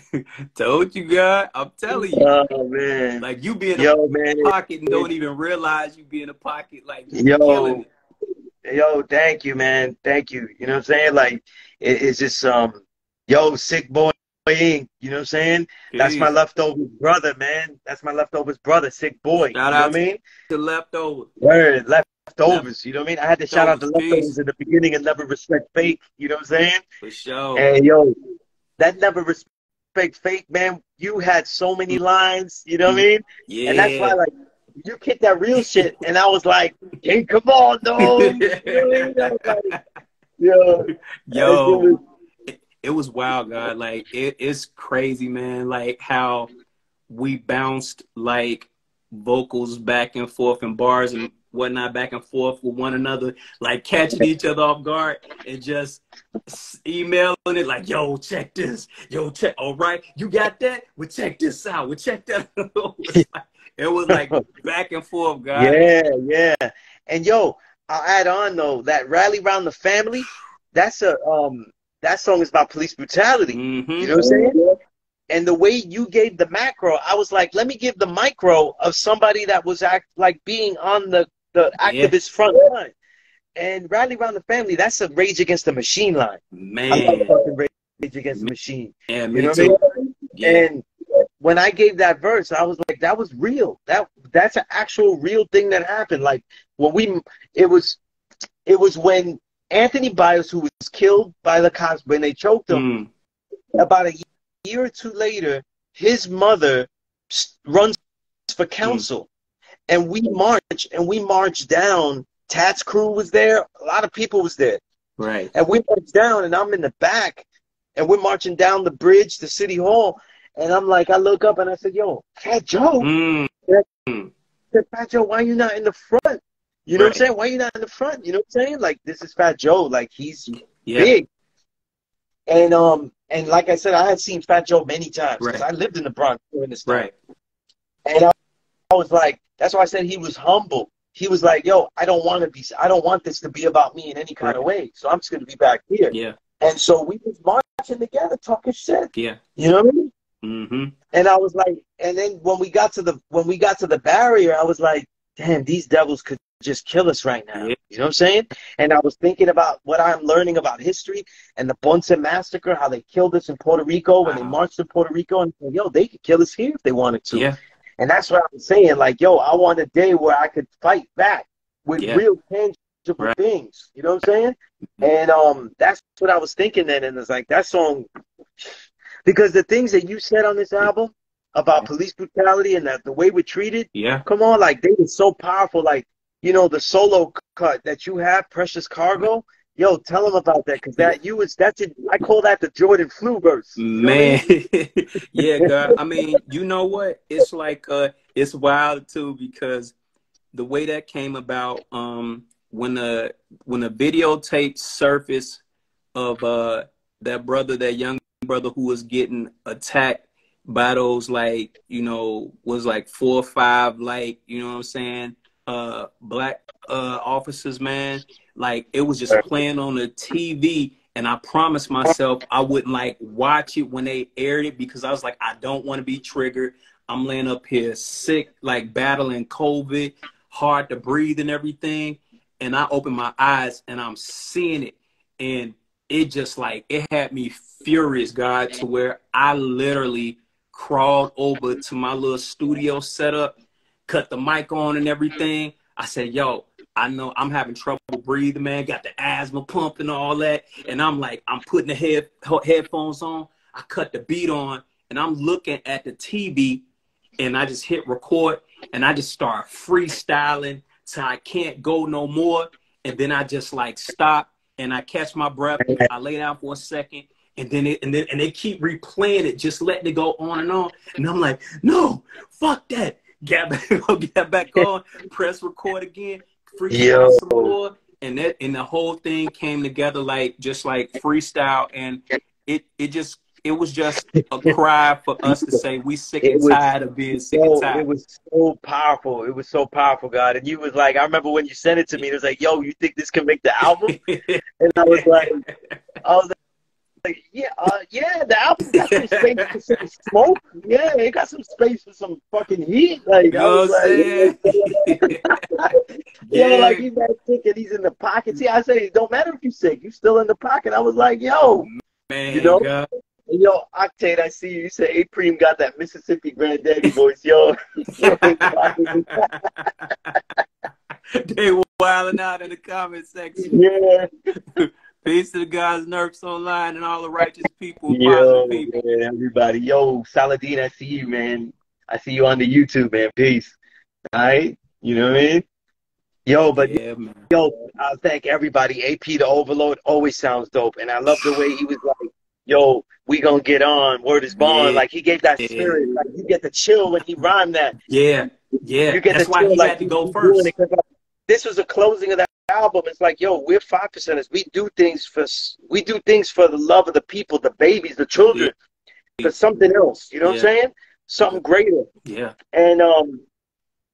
[laughs] Told you, God. I'm telling you. oh man. Like you be in a Yo man. pocket and don't even realize you be in a pocket. Like Yo. killing it. Yo, thank you, man. Thank you. You know what I'm saying? Like it, it's just um yo, sick boy You know what I'm saying? That's my Peace. leftovers brother, man. That's my leftovers brother, sick boy. you know Shout what I mean? The leftover. Word, leftovers. You know what I mean? I had to shout out the Leftovers, leftovers peace. in the beginning and never respect fake. You know what I'm saying? For sure. And yo, that never respect fake, fake man. You had so many mm. lines. You know what I mm. mean? yeah. And that's why, like, you kicked that real shit, and I was like, "Hey, come on, no." You know what I mean? I like, [laughs] yo, Yo, it was wild, God. Like it, it's crazy, man. Like how we bounced like vocals back and forth and bars and whatnot back and forth with one another, like catching each other off guard and just emailing it like, "Yo, check this. Yo, check. All right, you got that? Well, check this out. We check that." [laughs] it was like [laughs] back and forth, guys. Yeah, yeah. And yo, I'll add on though that rally round the family. That's a um that song is about police brutality. hmm You know what I'm saying? And the way you gave the macro, I was like, let me give the micro of somebody that was act like being on the the Yeah. activist front line. And rally around the family, that's a Rage Against the Machine line. I love Man, fucking Rage Against the Machine. yeah, You me know what too. I mean? Yeah. And when I gave that verse, I was like, that was real. That that's an actual real thing that happened. Like when we, it was, it was when Anthony Baez, who was killed by the cops when they choked him, Mm. about a year or two later, his mother runs for council, and we march and we march down. TATS Cru was there. A lot of people was there. Right. And we march down, and I'm in the back, and we're marching down the bridge to City Hall. And I'm like, I look up and I said, "Yo, Fat Joe." Mm. I said, Fat Joe, why you not in the front? You know what I'm saying? Why you not in the front? You know what I'm saying? Like this is Fat Joe. Like he's Yeah. big. And um and like I said, I had seen Fat Joe many times because Right. I lived in the Bronx during this time. Right. And I, I was like, that's why I said he was humble. He was like, yo, I don't want to be, I don't want this to be about me in any kind of way. So I'm just going to be back here. Yeah. And so we was marching together, talking shit. Yeah. You know what I mean? Mm-hmm. And I was like, and then when we got to the when we got to the barrier, I was like, damn, these devils could just kill us right now. Yeah. You know what I'm saying? And I was thinking about what I'm learning about history and the Ponce massacre, how they killed us in Puerto Rico when they marched to Puerto Rico, and yo, they could kill us here if they wanted to. Yeah. And that's what I'm saying. Like, yo, I want a day where I could fight back with Yeah. real tangible Right. things. You know what I'm saying? And um, that's what I was thinking then. And it's like that song, because the things that you said on this album about police brutality and that the way we're treated, Yeah. come on, like they were so powerful. Like, you know, the solo cut that you have, Precious Cargo. Yo, tell them about that because that you was that's it. I call that the Jordan flu verse. You know what I mean? Man, [laughs] yeah, God. I mean, you know what? It's like uh, it's wild too because the way that came about, um, when the when the videotape surfaced of uh that brother, that young brother who was getting attacked by those like you know was like four or five like you know what I'm saying uh black uh officers, man. Like it was just playing on the TV and I promised myself I wouldn't like watch it when they aired it because I was like, I don't want to be triggered. I'm laying up here sick, like battling COVID, hard to breathe and everything. And I open my eyes and I'm seeing it. And it just like, it had me furious, God, to where I literally crawled over to my little studio setup, cut the mic on and everything. I said, yo, I know I'm having trouble breathing, man. Got the asthma pump and all that. And I'm like, I'm putting the head, headphones on. I cut the beat on and I'm looking at the TV and I just hit record and I just start freestyling till I can't go no more. And then I just like stop and I catch my breath. I lay down for a second and then it, and then and they keep replaying it, just letting it go on and on. And I'm like, no, fuck that. Get back, [laughs] get back on, press record again, freestyle Yo. some more, and that and the whole thing came together like just like freestyle, and it it just it was just a [laughs] cry for us to say we sick and was- tired of being sick Yo, and it was so powerful. It was so powerful, God. And you was like, I remember when you sent it to me. It was like, yo, you think this can make the album? [laughs] And I was like, I was like, yeah, uh, yeah, the album got some space for some smoke. Yeah, it got some space for some fucking heat. Like, you I was like, [laughs] yeah, Yeah. like he's not sick and he's in the pocket. See, I say, it don't matter if you're sick, you're still in the pocket. I was like, yo, Man, You know? God. and yo, Octane, I see you. You said A got that Mississippi granddaddy voice, yo. [laughs] they were wilding out in the comment section. [laughs] yeah. Peace to the guys, Nerfs Online, and all the righteous people, Yo, people. man, everybody. Yo, Saladin, I see you, man. I see you on the YouTube, man. Peace. All right? You know what I mean? Yo, but yeah, yo, I thank everybody. AP the Overload always sounds dope. And I love the way he was like, yo, we gonna get on. Word is bond. Yeah. Like he gave that Yeah. spirit. Like you get the chill when he rhymed that. Yeah, yeah. You get That's the why chill he like had to go first. it like, this was a closing of that album. It's like, yo, we're five percenters. We do things for we do things for the love of the people, the babies, the children, for something else. You know what I'm saying? Something greater. Yeah, And um,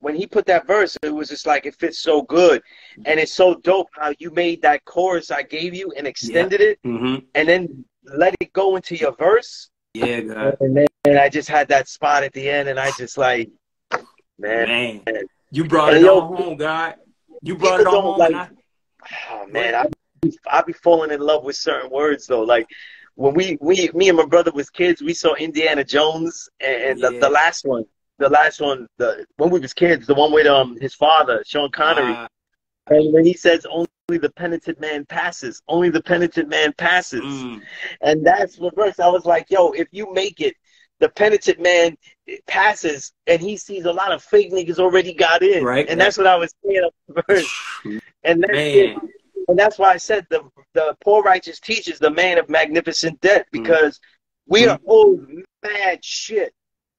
when he put that verse, it was just like it fits so good, and it's so dope how you made that chorus I gave you and extended it, hmm and then let it go into your verse, yeah, God. and then and I just had that spot at the end, and I just like, man, Man, you brought And it yo, home, God. You brought it on don't like- I, oh man, I be, I be falling in love with certain words though, like. When we, we, me and my brother was kids, we saw Indiana Jones and, and the, Yeah. the last one, the last one, the when we was kids, the one with um his father, Sean Connery. uh, And when he says only the penitent man passes, only the penitent man passes. mm, And that's the verse. I was like, yo, if you make it, the penitent man passes and he sees a lot of fake niggas already got in. Right. And that's what I was saying the verse. And that's it. And that's why I said the the poor righteous teaches the man of magnificent debt Mm. because We mm-hmm. are owed mad shit.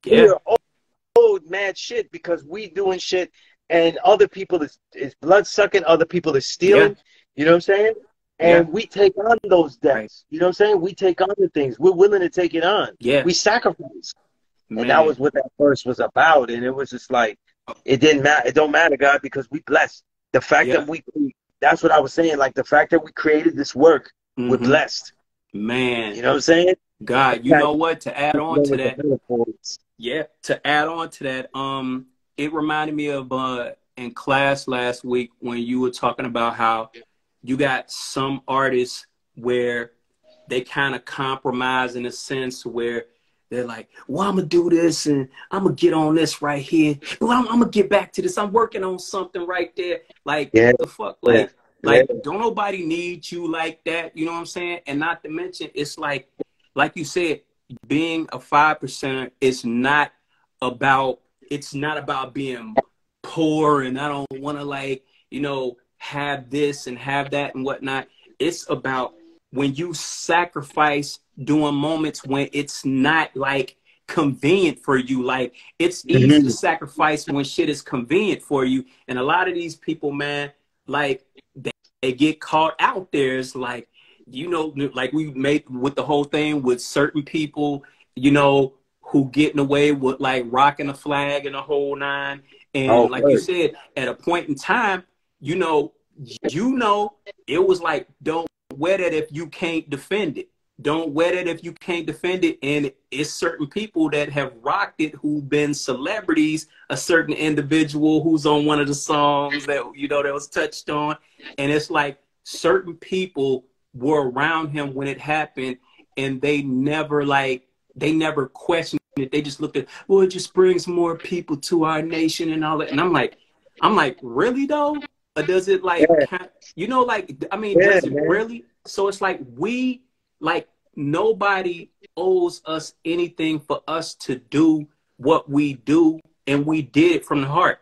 Yeah. We are owed mad shit because we doing shit and other people is, is blood sucking, other people is stealing. Yeah. You know what I'm saying? And yeah. we take on those debts. Right. You know what I'm saying? We take on the things. We're willing to take it on. Yeah. We sacrifice. Man. And that was what that verse was about. And it was just like it didn't matter it don't matter, God, because we blessed. The fact yeah. that we that's what I was saying. Like the fact that we created this work, mm-hmm. we're blessed. Man. You know what I'm saying? God, you know what? To add on to that. Yeah, to add on to that, um, it reminded me of uh in class last week when you were talking about how you got some artists where they kind of compromise in a sense where they're like, well, I'm gonna do this and I'm gonna get on this right here. Well, I'm, I'm, gonna get back to this. I'm working on something right there. Like, yeah. the fuck? Like, yeah. like, don't nobody need you like that. You know what I'm saying? And not to mention, it's like, like you said, being a five percent is not about. It's not about being poor and I don't want to like, you know, have this and have that and whatnot. It's about when you sacrifice doing moments when it's not like convenient for you. Like it's easy mm-hmm. to sacrifice when shit is convenient for you. And a lot of these people, man, like they, they get caught out there. It's like, you know, like we made with the whole thing with certain people, you know, who getting away with like rocking a flag and a whole nine. And oh, like you said, at a point in time, you know, you know, it was like, don't wear that if you can't defend it. Don't wet it if you can't defend it. And it's certain people that have rocked it who've been celebrities, a certain individual who's on one of the songs that, you know, that was touched on. And it's like certain people were around him when it happened and they never like, they never questioned it. They just looked at, well, it just brings more people to our nation and all that. And I'm like, I'm like, really though? Or does it like, yeah. you know, like, I mean, yeah, does it man. really? So it's like we, like, nobody owes us anything for us to do what we do, and we did it from the heart.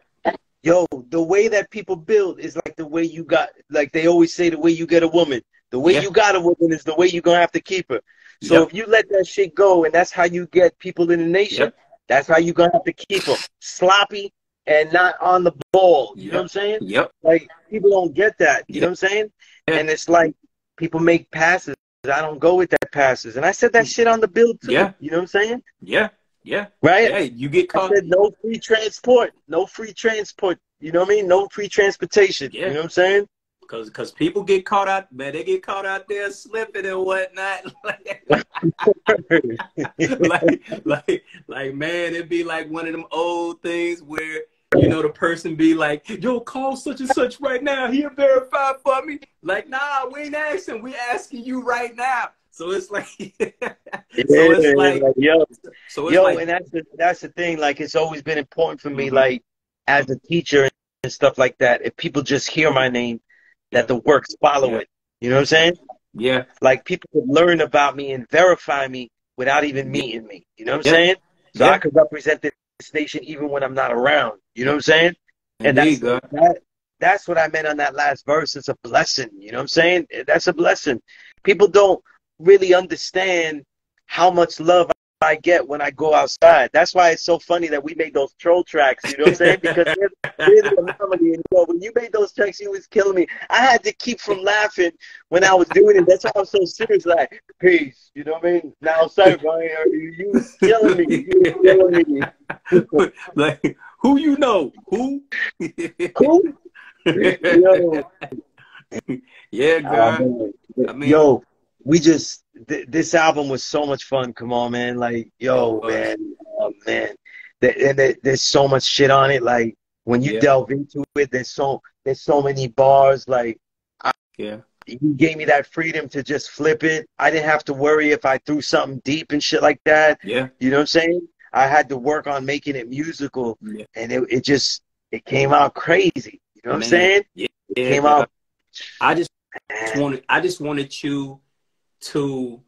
Yo, the way that people build is like the way you got, like they always say, the way you get a woman. The way yeah. you got a woman is the way you're gonna have to keep her. So yep. if you let that shit go, and that's how you get people in the nation, yep. that's how you're gonna have to keep them sloppy and not on the ball. You yep. know what I'm saying? Yep. Like people don't get that. You know what I'm saying? And it's like people make passes. I don't go with that passes. And I said that shit on the bill too. Yeah. You know what I'm saying? Yeah. Yeah. Right? Hey, you get caught. I said no free transport. No free transport. You know what I mean? No free transportation. Yeah. You know what I'm saying? Cause, cause people get caught out, man. They get caught out there slipping and whatnot. [laughs] [laughs] like, like, like, man, it'd be like one of them old things where you know, the person be like, yo, call such and such right now. He'll verify for me. Like, nah, we ain't asking. We asking you right now. So it's like, [laughs] so it's like, like, yo, so it's yo, like, and that's the, that's the thing. Like, it's always been important for me, mm-hmm. like, as a teacher and stuff like that. If people just hear my name, that the works follow yeah. it. You know what I'm saying? Yeah. Like people could learn about me and verify me without even meeting me. You know what I'm yeah. saying? So yeah. I could represent the station even when I'm not around. You know what I'm saying? And that's, that, that's what I meant on that last verse. It's a blessing. You know what I'm saying? That's a blessing. People don't really understand how much love I get when I go outside. That's why it's so funny that we made those troll tracks. You know what I'm saying? Because the. And, you know, when you made those tracks, you was killing me. I had to keep from laughing when I was doing it. That's why I was so serious. Like, peace. You know what I mean? Now, sorry, Brian, you, you was killing me. You was killing me. [laughs] like, who you know? Who? who? [laughs] Yo. Yeah, God. Ah, I mean, yo, we just th- this album was so much fun. Come on, man. Like, yo, oh, man, oh, man. and there's so much shit on it. Like, when you yeah. delve into it, there's so there's so many bars. Like, I, yeah, you gave me that freedom to just flip it. I didn't have to worry if I threw something deep and shit like that. Yeah, you know what I'm saying? I had to work on making it musical, yeah. and it it just it came out crazy. You know what man. I'm saying? Yeah, it came out. I just wanted I just wanted you to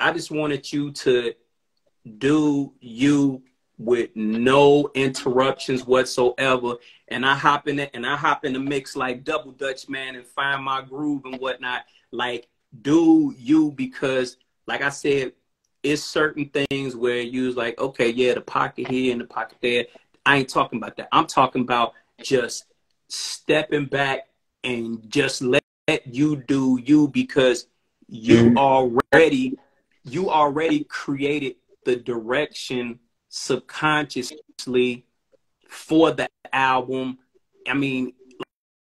I just wanted you to do you with no interruptions whatsoever. And I hop in it and I hop in the mix like double Dutch man and find my groove and whatnot. Like do you because like I said, it's certain things where you was like, okay, yeah, the pocket here and the pocket there. I ain't talking about that. I'm talking about just stepping back and just let you do you because you mm-hmm. already you already created the direction subconsciously for the album. I mean,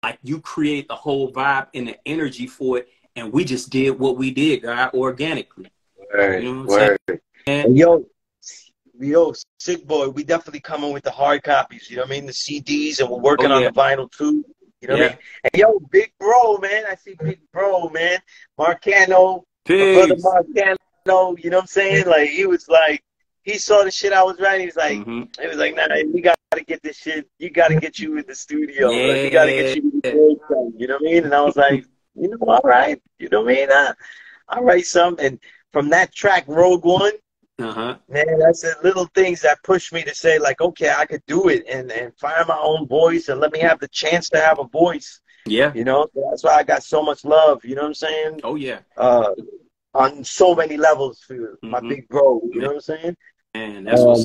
like you create the whole vibe and the energy for it, and we just did what we did, guy, organically. Word, you know word. And yo, yo, sick boy, we definitely coming with the hard copies. You know what I mean? The CDs, and we're working oh, yeah. on the vinyl too. You know yeah. what I mean? And yo, big bro, man, I see big bro, man, Marcano, brother Marcano. You know what I'm saying? Like he was like, he saw the shit I was writing. He was like, mm-hmm. he was like, nah, we got to get this shit. You got to get you in the studio. Yeah. Like, we got to get you in the studio. You know what I mean? And I was like, you know, all right. You know what I mean? I, I write some. And from that track, Rogue One, uh-huh. man, that's the little things that push me to say, like, okay, I could do it and, and find my own voice and let me have the chance to have a voice. Yeah. You know, that's why I got so much love. You know what I'm saying? Oh, yeah. Uh, on so many levels for mm-hmm. my big bro. You know what I'm saying? Man, that's um,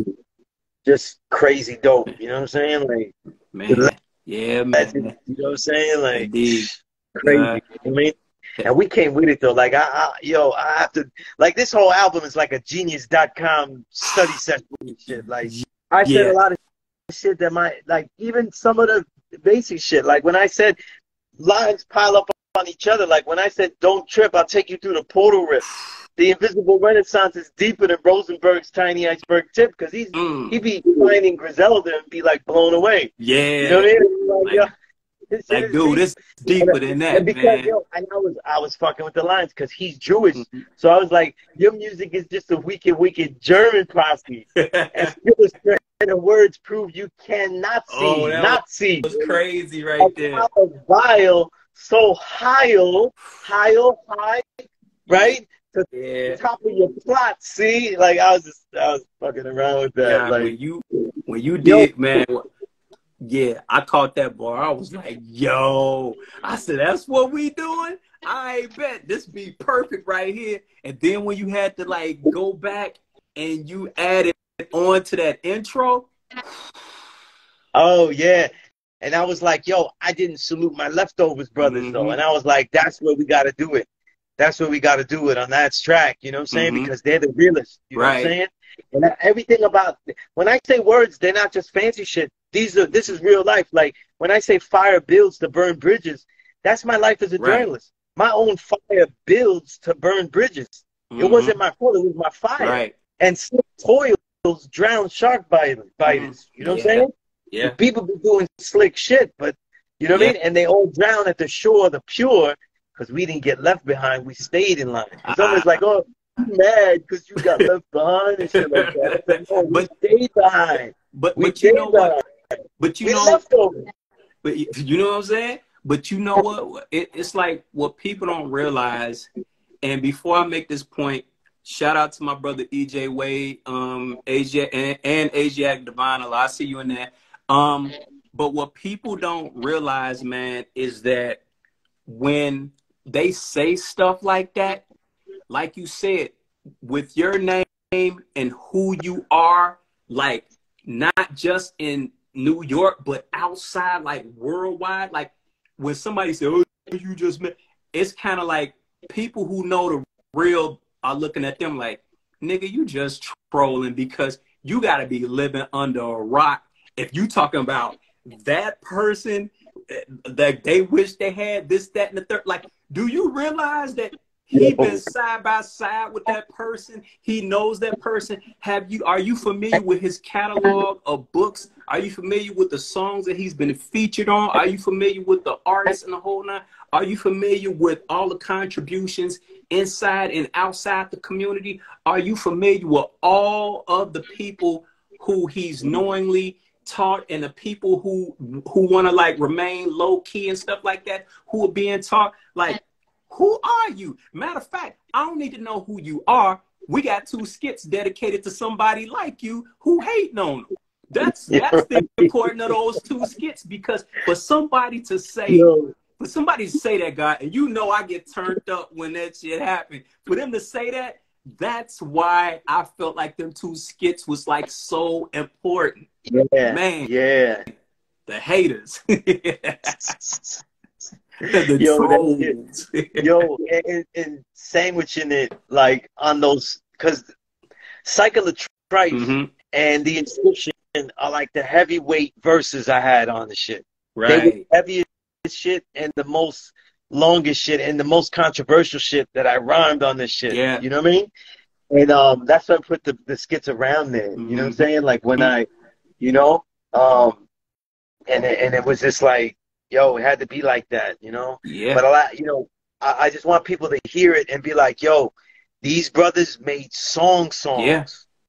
just crazy dope. You know what I'm saying? Like, man, yeah, man. You know what I'm saying? Like, Indeed. crazy. Uh, I mean, [laughs] and we came with it though. Like, I, I, yo, I have to. Like, this whole album is like a genius.com study session shit. Like, I yeah. said a lot of shit that might, like, even some of the basic shit. Like when I said lines pile up on each other. Like when I said, "Don't trip," I'll take you through the portal rift the invisible renaissance is deeper than Rosenberg's tiny iceberg tip because he's mm. he be finding Griselda and be like blown away. Yeah, you know what I mean? Like, like, like dude, this deeper than that, because, man. Yo, I was I was fucking with the lines because he's Jewish, mm-hmm. so I was like, your music is just a wicked, wicked German posse. [laughs] and the words prove you cannot see, oh, not was, see. Was crazy right a there. Vile, so high, high, high, right? to yeah. the top of your plot. See, like I was just I was fucking around with that. Like when you when you did, yo, man. Yeah, I caught that bar. I was like, yo. I said, that's what we doing? I bet this be perfect right here. And then when you had to like go back and you added on to that intro. Oh yeah. And I was like, yo, I didn't salute my leftovers brothers mm-hmm. though. And I was like, that's where we gotta do it that's where we got to do it on that track. You know what I'm saying? Mm-hmm. Because they're the realest. You know right. what I'm saying? And everything about when I say words, they're not just fancy shit. These are this is real life. Like when I say fire builds to burn bridges, that's my life as a right. journalist. My own fire builds to burn bridges. Mm-hmm. It wasn't my fault. It was my fire. Right. And toils drown shark biters. Mm-hmm. You know what I'm saying? Yeah. People be doing slick shit, but you know what yeah. I mean? And they all drown at the shore the pure because we didn't get left behind. We stayed in line. It's always like, oh, mad because you got left behind and shit like that. Like, oh, but, we stayed behind. But we but you know behind. what? But you know, but you know what I'm saying. But you know what? It, it's like what people don't realize. And before I make this point, shout out to my brother EJ Wade, um, Asia and, and Asiatic Divine. I see you in there. Um, but what people don't realize, man, is that when they say stuff like that, like you said, with your name and who you are, like not just in New York, but outside, like worldwide. Like when somebody says, "Oh, you just met," it's kind of like people who know the real are looking at them like, "Nigga, you just trolling because you got to be living under a rock." If you talking about that person eh, that they wish they had this, that, and the third. Like, do you realize that he been side by side with that person? He knows that person. Have you? Are you familiar with his catalog of books? Are you familiar with the songs that he's been featured on? Are you familiar with the artists and the whole nine? Are you familiar with all the contributions inside and outside the community? Are you familiar with all of the people who he's knowingly taught and the people who who want to like remain low key and stuff like that who are being taught like who are you matter of fact i don't need to know who you are we got two skits dedicated to somebody like you who hating on them that's that's the important of those two skits because for somebody to say for somebody to say that guy and you know i get turned up when that shit happened for them to say that that's why I felt like them two skits was like so important. Yeah, Man. yeah. The haters. [laughs] [laughs] the Yo, trolls. [laughs] Yo, and, and sandwiching it like on those because Cycle of Trife Mhm. and the inscription are like the heavyweight verses I had on the shit. They were Right. the heaviest shit and the most longest shit and the most controversial shit that I rhymed on this shit. Yeah. You know what I mean? And um that's why I put the, the skits around there. You know what I'm Mhm. saying? Like when I you know, um and it, and it was just like, yo, it had to be like that, you know? Yeah. But a lot, you know, I, I just want people to hear it and be like, yo, these brothers made song songs. Yeah.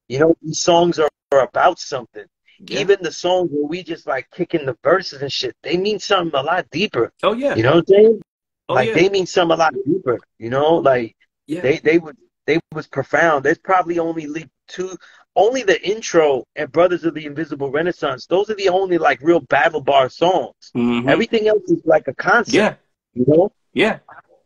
You know, these songs are, are about something. Yeah. Even the songs where we just like kicking the verses and shit, they mean something a lot deeper. oh yeah. You know what I'm saying? oh like yeah. they mean something a lot deeper. You know, like yeah. they they would they was profound. There's probably only two, only the intro and Brothers of the Invisible Renaissance. Those are the only like real battle bar songs. Mhm. Everything else is like a concept. yeah. You know, Yeah.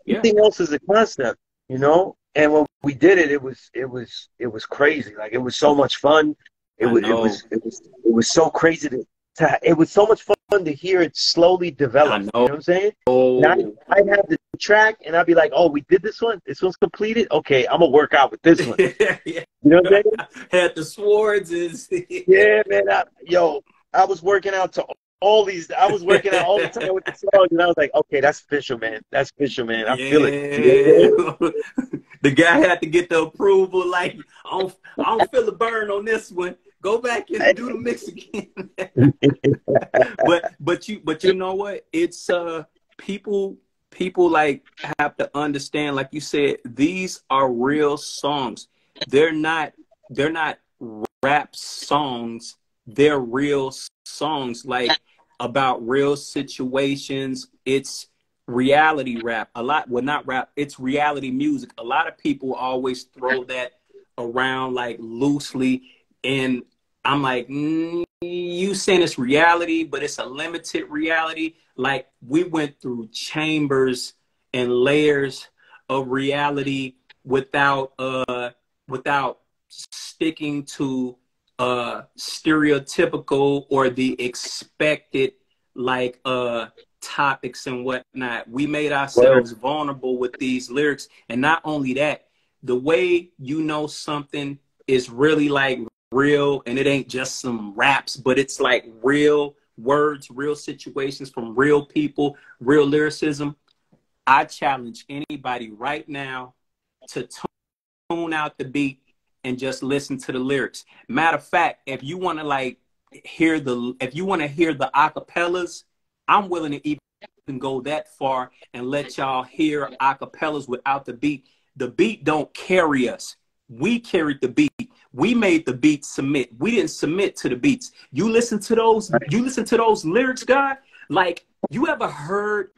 Yeah. everything else is a concept. You know, and when we did it, it was it was it was crazy. Like it was so much fun. It was it was it was it was so crazy to, to it was so much fun to hear it slowly develop. I You know. know what I'm saying? Oh. I, I'd have the track and I'd be like, oh, we did this one. This one's completed. Okay, I'm gonna work out with this one. [laughs] yeah. You know what I'm saying? [laughs] Had the swords is [laughs] Yeah, man. I, yo, I was working out to all these. I was working out all the time with the songs, and I was like, okay, that's official, man. That's official, man. I feel it. Yeah. the guy had to get the approval. Like, I don't, I don't feel the burn on this one. Go back and do the mix again. but but you but you know what? It's uh people people like have to understand. Like you said, these are real songs. They're not they're not rap songs. They're real songs. Like about real situations. It's reality rap. A lot, well, not rap. It's reality music. A lot of people always throw that around like loosely, and I'm like, mm, saying it's reality, but it's a limited reality. Like we went through chambers and layers of reality without uh without sticking to uh stereotypical or the expected like uh topics and whatnot. We made ourselves vulnerable with these lyrics. And not only that, the way you know something is really like real and it ain't just some raps, but it's like real words, real situations from real people, real lyricism. I challenge anybody right now to tune out the beat and just listen to the lyrics. Matter of fact, if you want to like hear the if you want to hear the acapellas, I'm willing to even go that far and let y'all hear acapellas without the beat. The beat don't carry us. We carried the beat. We made the beat submit. We didn't submit to the beats. You listen to those, you listen to those lyrics, God. Like you ever heard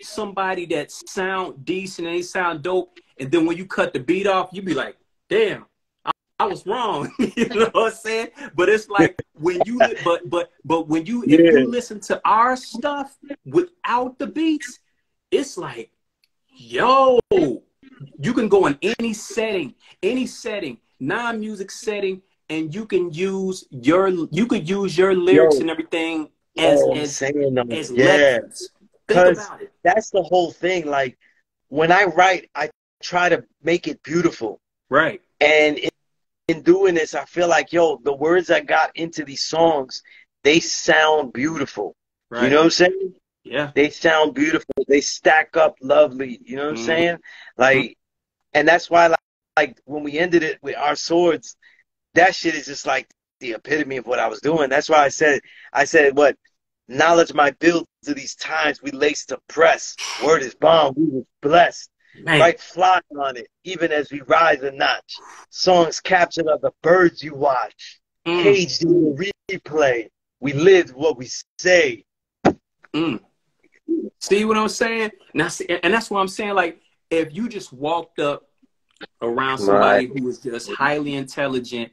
somebody that sound decent and they sound dope, and then when you cut the beat off, you be like, damn, I, I was wrong. [laughs] you know what I'm saying? But it's like when you but but but when you if you listen to our stuff without the beats, it's like, yo, you can go in any setting, any setting, non-music setting, and you can use your you could use your lyrics Yo. and everything as Oh, as as yeah. lessons. Think 'Cause- about it. That's the whole thing. Like when I write, I try to make it beautiful. Right. And in, in doing this, I feel like, yo, the words I got into these songs, they sound beautiful. Right. You know what I'm saying? Yeah. They sound beautiful. They stack up lovely. You know what I'm Mhm. saying? Like, and that's why, like, like, when we ended it with our swords, that shit is just like the epitome of what I was doing. That's why I said, I said, what knowledge might build to these times we lace to press. Word is bomb. We was blessed. Man. Right fly on it, even as we rise a notch. Songs captured are the birds you watch. Mm, Caged in the replay. We lived what we say. mm. See what I'm saying? Now, see, and that's what I'm saying. Like, if you just walked up around somebody who was just highly intelligent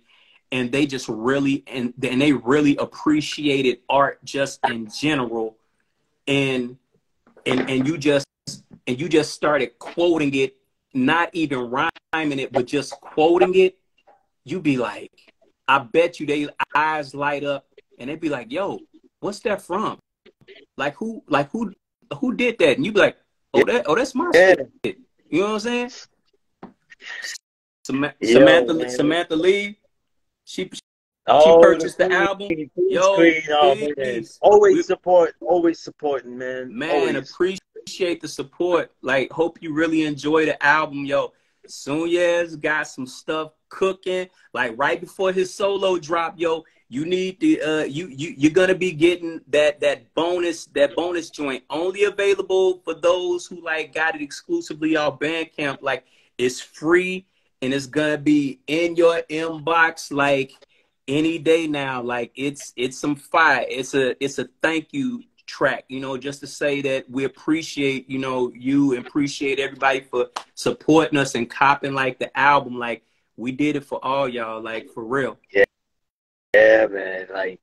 and they just really and and they really appreciated art just in general, and and and you just and you just started quoting it not even rhyming it, but just quoting it, You'd be like, I bet you they eyes light up and they'd be like, yo, what's that from? Like who like who who did that? And you'd be like, oh that oh that's my Yeah. shit. You know what I'm saying? Sam- Yo, Samantha. Samantha Lee, she Oh, purchased the queen, album. Yo, oh, please. Always We- support, always supporting, man. Man, always. appreciate the support. Like, hope you really enjoy the album, yo. Sunez got some stuff cooking. Like right before his solo drop, yo, you need the uh you you you're gonna be getting that that bonus that bonus joint only available for those who like got it exclusively on Bandcamp. Like it's free and it's gonna be in your inbox like any day now. Like it's it's some fire. It's a it's a thank you track, you know, just to say that we appreciate, you know, you and appreciate everybody for supporting us and copping like the album. Like we did it for all y'all, like for real. Yeah, Yeah, man. Like,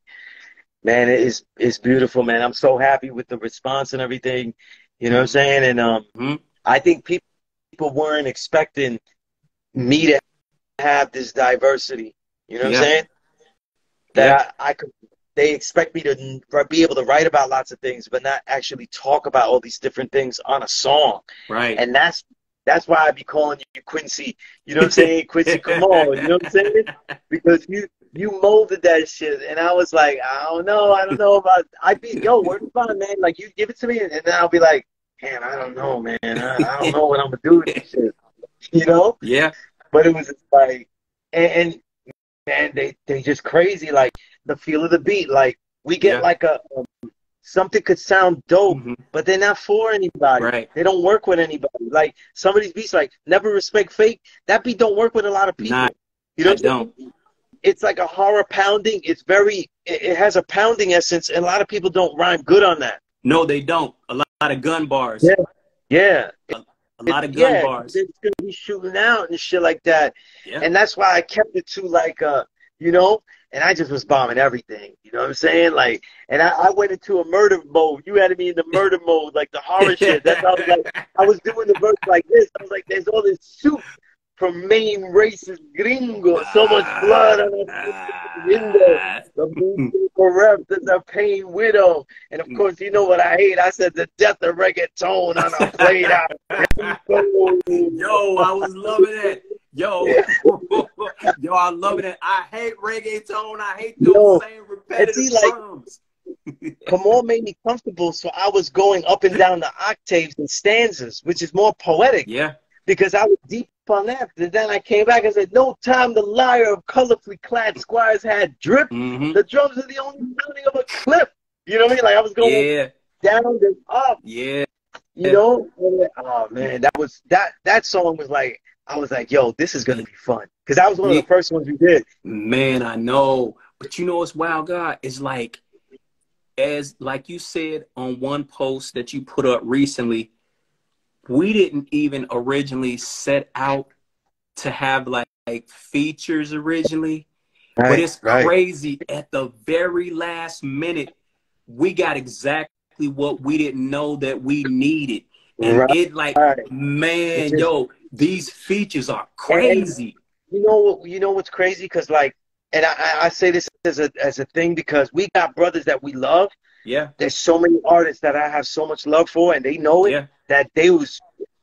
man, it is it's beautiful, man. I'm so happy with the response and everything. You know what I'm saying? And um, Mhm. I think people people weren't expecting me to have this diversity. You know what Yeah. I'm saying? That I, I could. They expect me to be able to write about lots of things, but not actually talk about all these different things on a song. Right. And that's that's why I'd be calling you Quincy. You know what I'm saying? [laughs] Quincy, come on. You know what I'm saying? Because you you molded that shit, and I was like, I don't know, I don't know about. I'd be yo, where's the fun, man? Like you give it to me, and then I'll be like, man, I don't know, man. I, I don't know what I'm gonna do with this shit. You know? yeah. But it was just like, and, and man, they they just crazy. Like the feel of the beat. Like we get Yeah. like a um, something could sound dope, Mhm. but they're not for anybody. Right. They don't work with anybody. Like some of these beats, like Never Respect Fake, that beat don't work with a lot of people. Nah, you know, I don't. It's like a horror pounding. It's very. It, it has a pounding essence, and a lot of people don't rhyme good on that. No, they don't. A lot, of gun bars. Yeah. Yeah, A lot of gun yeah, bars. It's gonna be shooting out and shit like that, Yeah. and that's why I kept it to like, uh, you know. And I just was bombing everything. You know what I'm saying? Like, and I, I went into a murder mode. You had me in the murder mode, like the horror [laughs] shit. That's how I was like. I was doing the verse like this. I was like, there's all this soup from main racist gringo. So much blood on the window. The movie ah. corrupt and the pain widow. And of mm. course, you know what I hate? I said the death of reggaeton on a played out. [laughs] Yo, I was loving it. Yo, [laughs] yo, I love it. I hate reggaeton. I hate those Yo, same repetitive like- drums. [laughs] Kamal made me comfortable, so I was going up and down the octaves and stanzas, which is more poetic Yeah, because I was deep on that. And then I came back and said, No time the liar of colorfully clad squires had drip. hmm The drums are the only sounding of a clip. You know what I mean? Like I was going yeah, down and up. yeah. You know? Then- oh man, that was that that song was like I was like, yo, this is gonna be fun. Because that was one of the first ones we did. Man, I know. But you know what's wild, God? It's like, as like you said on one post that you put up recently, we didn't even originally set out to have like, like features originally. but it's crazy. At the very last minute, we got exactly what we didn't know that we needed. And Right. it like, Right. man, just- yo, these features are crazy. You know what? You know what's crazy? Because like, and I, I- I say this as a as a thing because we got brothers that we love. Yeah, There's so many artists that I have so much love for, and they know it. yeah, That they was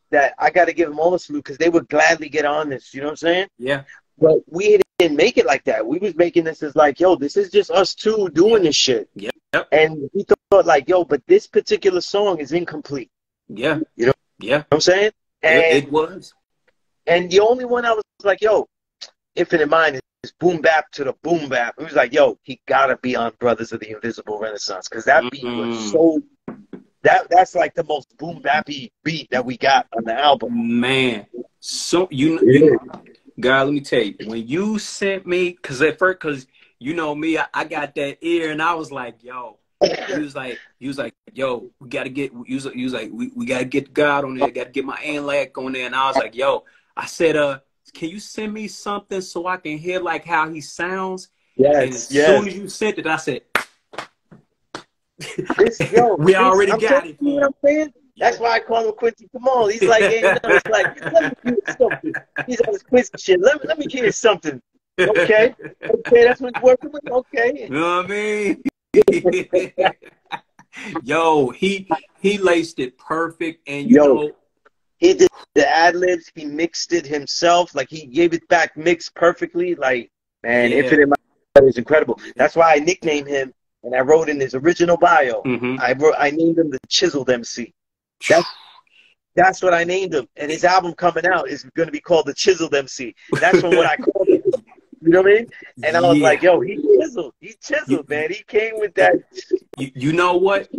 that I got to give them all the salute because they would gladly get on this. You know what I'm saying? yeah, But we didn't make it like that. We was making this as like, yo, this is just us two doing this shit. Yep. Yep. And we thought like, yo, but this particular song is incomplete. yeah. You know- yeah. You know what I'm saying? And It, it was. and the only one I was like, yo, Infinite Mind is boom bap to the boom bap. It was like, yo, he gotta be on Brothers of the Invisible Renaissance because that beat was Mhm. so. That that's like the most boom bappy beat that we got on the album. Man, so you, you God, let me tell you, when you sent me, cause at first, cause you know me, I, I got that ear, and I was like, yo, he was like, he was like, yo, we gotta get, he was, he was like, we, we gotta get God on there, gotta get my Anlac on there, and I was like, yo, I said, uh, can you send me something so I can hear like how he sounds? Yes. and as Yes, soon as you sent it, I said, This, yo, [laughs] We already I'm got it, You know what I'm saying? That's why I call him Quincy. Come on, he's like, hey, no, it's like, let me hear something. He's on his Quincy shit. Let, me, let me hear something. Okay, okay, that's what you're working with. Okay, You know what I mean? [laughs] Yo, he he laced it perfect, and you Yo. know, he did the ad libs. He mixed it himself. Like he gave it back mixed perfectly. Like man, Yeah. Infinite Mind is incredible. That's why I nicknamed him, and I wrote in his original bio. mhm. I wrote, I named him the Chiseled MC. That's that's what I named him, and his album coming out is going to be called the Chiseled MC. That's from what I [laughs] called him. You know what I mean? And I was Yeah. like, yo, he chiseled. He chiseled, man. He came with that. you, you know what?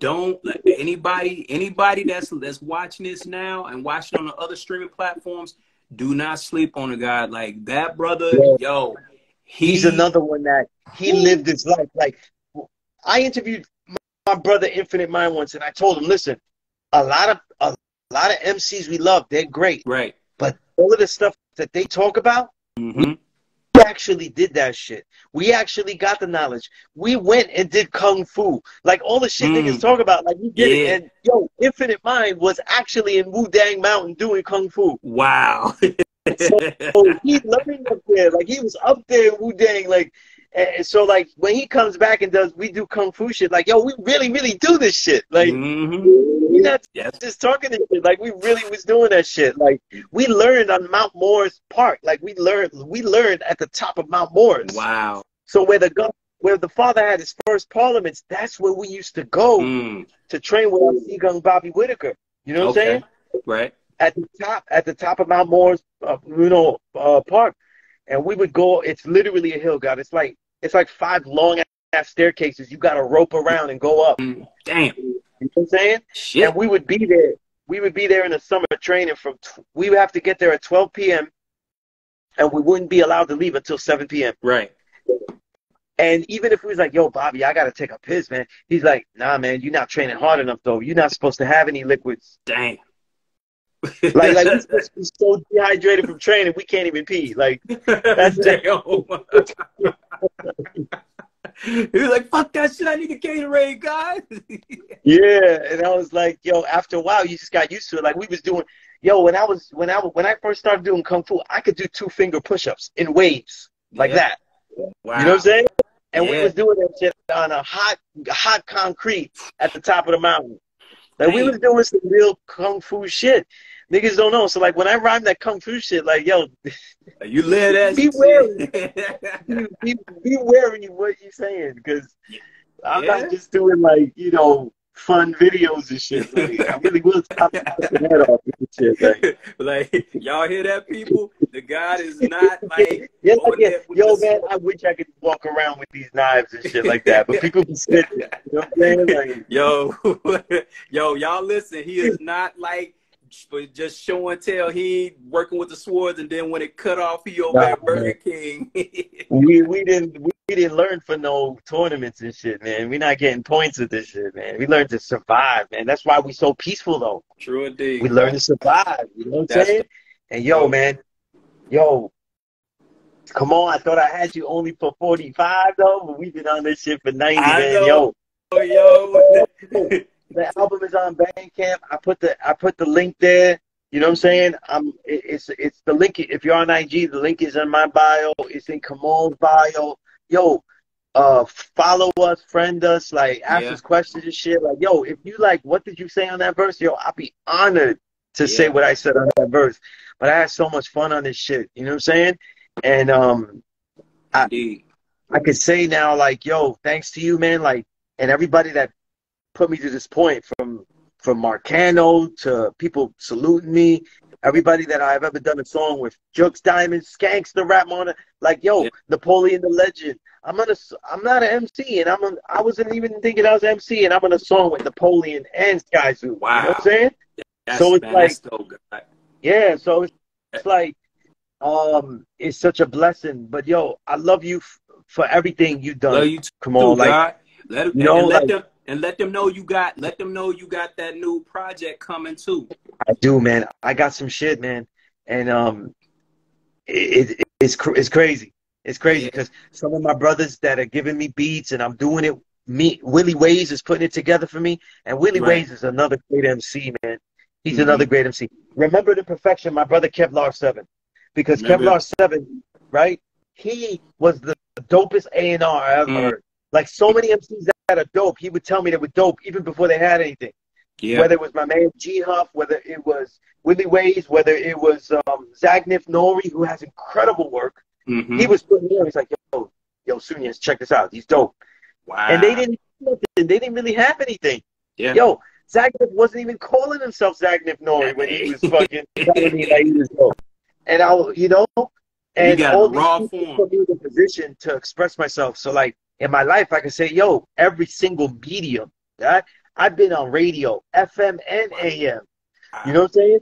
Don't let anybody anybody that's that's watching this now and watching on the other streaming platforms do not sleep on a guy like that, brother. Yeah. Yo, he, He's another one that he lived his life. Like, I interviewed my, brother Infinite Mind once, and I told him, listen, a lot of a lot of MCs we love, they're great, right. but all of the stuff that they talk about, hmm we actually did that shit. We actually got the knowledge. We went and did kung fu. Like all the shit Mm. niggas talk about, like we did Yeah. it. And yo, Infinite Mind was actually in Wu Dang Mountain doing kung fu. Wow. [laughs] So he learned up there. Like he was up there in Wu Dang. Like and so like when he comes back and does we do kung fu shit, like yo, we really, really do this shit. Like Mhm. we're not Yes. just talking this shit. Like we really was doing that shit. Like we learned on Mount Morris Park. Like we learned we learned at the top of Mount Morris. Wow. So where the go- where the father had his first parliaments, that's where we used to go Mm. to train with our Sigung Bobby Whitaker. You know what I'm saying? Right. At the top, at the top of Mount Morris, uh, you know, uh, park, and we would go. It's literally a hill, God. It's like it's like five long ass staircases. You got to rope around and go up. Mm. Damn. You know what I'm saying? Shit. And we would be there. We would be there in the summer training from. We would have to get there at 12 p.m. and we wouldn't be allowed to leave until 7 p.m. Right. And even if we was like, yo, Bobby, I gotta take a piss, man. He's like, nah, man, you're not training hard enough though. You're not supposed to have any liquids. Damn. [laughs] Like, like we're [laughs] supposed to be so dehydrated from training, we can't even pee. Like, That's [laughs] Damn. he was like, "Fuck that shit! I need a Gatorade, guys." yeah. And I was like, yo, after a while, you just got used to it. Like we was doing, yo, when I was when I when I first started doing kung fu, I could do two finger push-ups in waves like Yeah. that. Wow. You know what I'm saying? And we was doing that shit on a hot hot concrete at the top of the mountain. Like we was doing some real kung fu shit. Niggas don't know. So like when I rhyme that kung fu shit, like yo, You live [laughs] that Be shit. be, be, [laughs] be wary of what you're saying because I'm not just doing like you know fun videos and shit. Like, I really will top [laughs] off this shit. Like, [laughs] like y'all hear that, people? The God is not [laughs] like yeah, like, yeah. yo man, I wish I could walk around with these knives and shit like that, but people be. You know what I'm saying? Like, Yo, yo, y'all listen. He is not like for just show and tell. He working with the swords, and then when it cut off, he over Nah, at Burger King. [laughs] we we didn't we didn't learn for no tournaments and shit, man. We're not getting points with this shit, man. We learned to survive, man. That's why we so peaceful though. True indeed. We learned to survive. You know what I'm That's saying? And yo, man, yo, come on. I thought I had you only for 45 though, but we've been on this shit for 90, I man. know. Yo, Oh, yo. [laughs] [laughs] the album is on Bandcamp. I put the I put the link there. You know what I'm saying? Um, it, it's it's the link. If you're on IG, the link is in my bio. It's in Kamal's bio. Yo, uh, follow us, friend us, like ask Yeah. us questions and shit. Like, yo, if you like, what did you say on that verse? Yo, I'll be honored to say what I said on that verse. But I had so much fun on this shit. You know what I'm saying? And um, Indeed. I could say now, like, yo, thanks to you, man, like, and everybody that put me to this point, from from Marcano to people saluting me, everybody that I've ever done a song with, Jux Diamond, Skanks, the Rap Martyr, like, yo, Yeah. Napoleon the Legend. I'm on a, I'm not an MC, and I'm on, I wasn't even thinking I was an MC, and I'm on a song with Napoleon and Skyzoo. You know Wow. what I'm saying? That's, So it's man, like- so good. Yeah, so it's, it's like um it's such a blessing. But yo, I love you f- for everything you've done. Love you too, Come on, like God. Let, and let like- them and let them know you got let them know you got that new project coming too. I do, man. I got some shit, man, and um, it, it it's cr- it's crazy. It's crazy Yeah. because some of my brothers that are giving me beats and I'm doing it me Willie Waze is putting it together for me, and Willie Right. Waze is another great MC, man. He's Mhm. another great MC. Remember the perfection, my brother Kevlar Seven, because Remember. Kevlar Seven, right? He was the dopest A and R I ever Mm. heard. Like so many MCs that are dope, he would tell me they were dope even before they had anything. Yeah. Whether it was my man G Huff, whether it was Willie Waze, whether it was um, Zagnif Nori, who has incredible work. Mhm. He was putting me on. He's like, yo, yo, Sunez, check this out. He's dope. wow. And they didn't, they didn't really have anything. Yeah. Yo, Zagnif wasn't even calling himself Zagnif Nori when he was [laughs] fucking telling me that he was dope. And I, you know, and got all raw these form. put me in a position to express myself. So like in my life, I can say, yo, every single medium, right? I've been on radio, FM and AM. You know what I'm saying?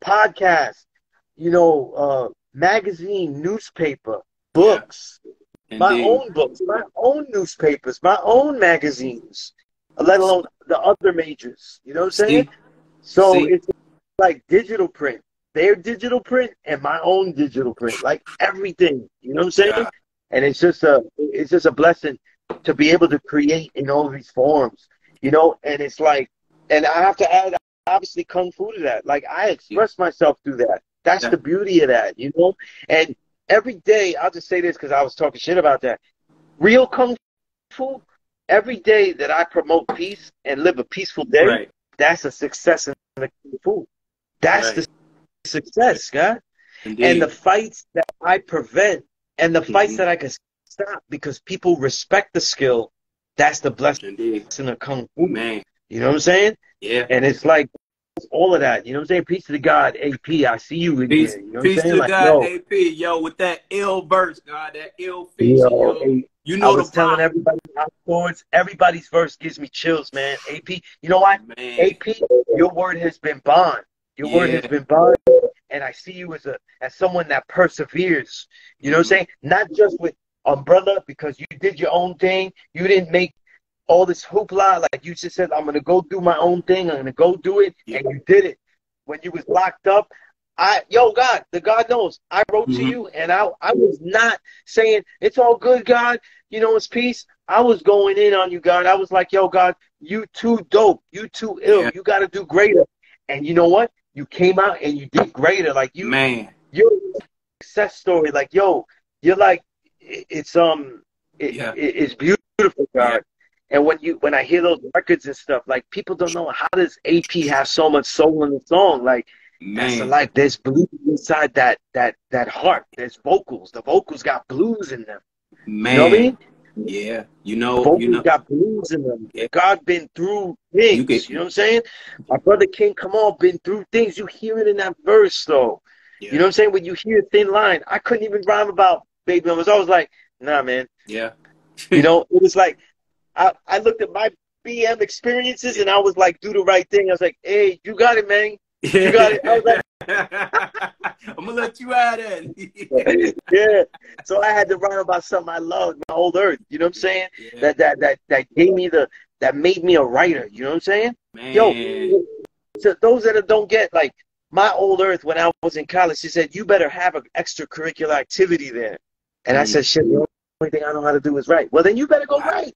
Podcast, you know, uh, magazine, newspaper, books, my own books, my own newspapers, my own magazines, let alone the other majors. You know what I'm saying? See? So See? it's like digital print, their digital print and my own digital print, like everything. You know what I'm saying? Yeah. And it's just a it's just a blessing to be able to create in all these forms. You know, and it's like and I have to add obviously kung fu to that. Like I express myself through that. That's Yeah. the beauty of that, you know? And every day, I'll just say this because I was talking shit about that. Real kung fu, every day that I promote peace and live a peaceful day, Right. that's a success in the kung fu. That's Right. the success, God. Indeed. And the fights that I prevent and the fights Mhm. that I can stop because people respect the skill, that's the blessing Indeed. of kung fu. Man. You know what I'm saying? Yeah. And it's like all of that. You know what I'm saying? Peace to the God, AP. I see you in Peace. You know peace to Like, God, yo, AP. Yo, with that ill verse, God, that ill feature, yo, yo. A- You I know was the telling pop, everybody afterwards, everybody's verse gives me chills, man. AP, you know what? man. AP, your word has been bond. Your word has been bond, and I see you as a as someone that perseveres. You know what I'm saying? Not just with umbrella because you did your own thing. You didn't make all this hoopla like you just said. I'm gonna go do my own thing. I'm gonna go do it, and you did it. When you was locked up, I yo God, the God knows. I wrote to Mhm. you, and I I was not saying it's all good, God. You know it's peace. I was going in on you, God. I was like, yo, God, you too dope. You too ill. Yeah. You got to do greater. And you know what? You came out and you did greater. Like you, Man. your success story. Like yo, you're like, it's um, it, Yeah. it- it's beautiful, God. Yeah. And when you when I hear those records and stuff, like people don't know how does AP have so much soul in the song. Like that's the Man. life. There's blues inside that that that heart. There's vocals. The vocals got blues in them. Man. You know I mean? Yeah. You know, vocals you know. got blues in them. Yeah. God been through things. You You, know what I'm saying? My brother King, come on, been through things. You hear it in that verse, though. Yeah. You know what I'm saying? When you hear Thin Line, I couldn't even rhyme about baby mamas. I was always like, nah, man. Yeah. [laughs] You know, it was like I, I looked at my BM experiences and I was like, do the right thing. I was like, hey, you got it, man. You got it. I was like, [laughs] I'm gonna let you out it. [laughs] yeah. So I had to write about something I loved, my old earth. You know what I'm saying? Yeah, That that that that gave me the that made me a writer. You know what I'm saying? man. Yo, to those that don't get like my old earth when I was in college, she said, You better have an extracurricular activity there. And I Mm. said, Shit, the only thing I know how to do is write. Well then you better go Wow. write.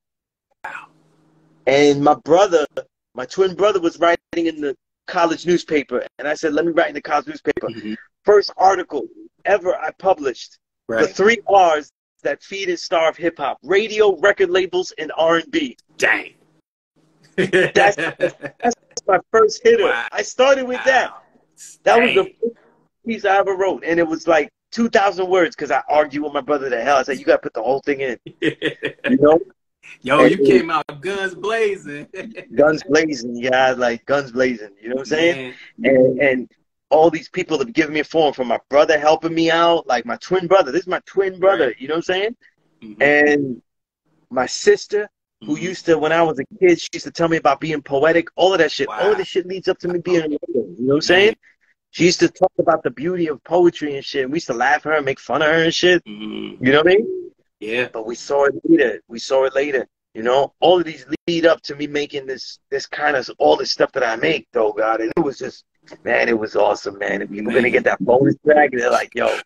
And my brother, my twin brother was writing in the college newspaper and I said, Let me write in the college newspaper. Mhm. First article ever I published. The three R's that feed and starve hip hop. Radio, record labels, and R and B. Dang. That's- That's my first hitter. Wow. I started with that. That was the first piece I ever wrote, and it was like two thousand words because I argued with my brother to hell. I said, "You got to put the whole thing in," [laughs] you know. Yo, you came out guns blazing. [laughs] Guns blazing, yeah, like guns blazing. You know what I'm saying? Man, And and all these people have given me a form from my brother helping me out, like my twin brother. This is my twin brother. Right. You know what I'm saying? mhm, And my sister, who mhm. used to, when I was a kid, she used to tell me about being poetic. All of that shit. All of this shit leads up to me being a writer. You know what I'm saying? She used to talk about the beauty of poetry and shit. We used to laugh at her and make fun of her and shit. Mhm. You know what I mean? Yeah. But we saw it later. We saw it later. You know, all of these lead up to me making this this kind of all the stuff that I make, though, God. And it was just, man, it was awesome, man. And people Man. gonna get that bonus track, they're like, yo,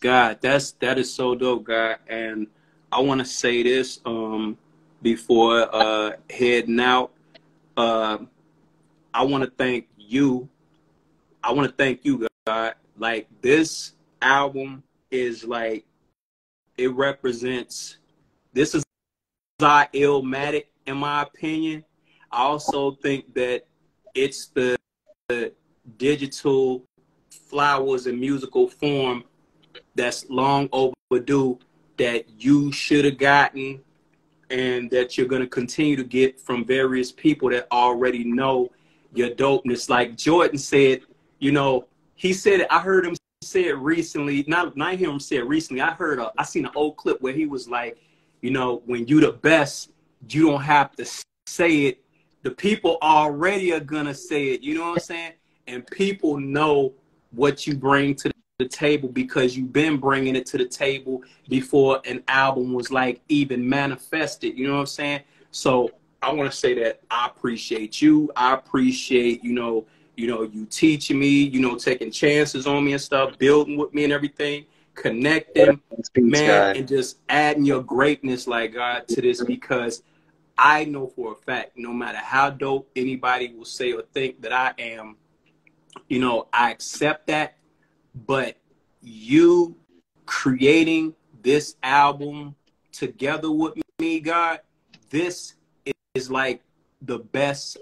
God, that's that is so dope, God. And I want to say this. Um, before uh, heading out. Uh, I want to thank you. I want to thank you, God. Like this album is like it represents. This is our Illmatic, in my opinion. I also think that it's the, the digital flowers in musical form that's long overdue that you should have gotten and that you're going to continue to get from various people that already know your dopeness. Like Jordan said, you know, he said I heard him say it recently. Not not hear him say it recently. I heard a, I seen an old clip where he was like, you know, when you the best, you don't have to say it. The people already are gonna say it. You know what I'm saying? And people know what you bring to the table because you've been bringing it to the table before an album was like even manifested. You know what I'm saying? So I want to say that I appreciate you. I appreciate you know you know you teaching me, you know taking chances on me and stuff, building with me and everything, connecting, man, and just adding your greatness like God to this because I know for a fact, no matter how dope anybody will say or think that I am, you know, I accept that. But you creating this album together with me, God, this is like the best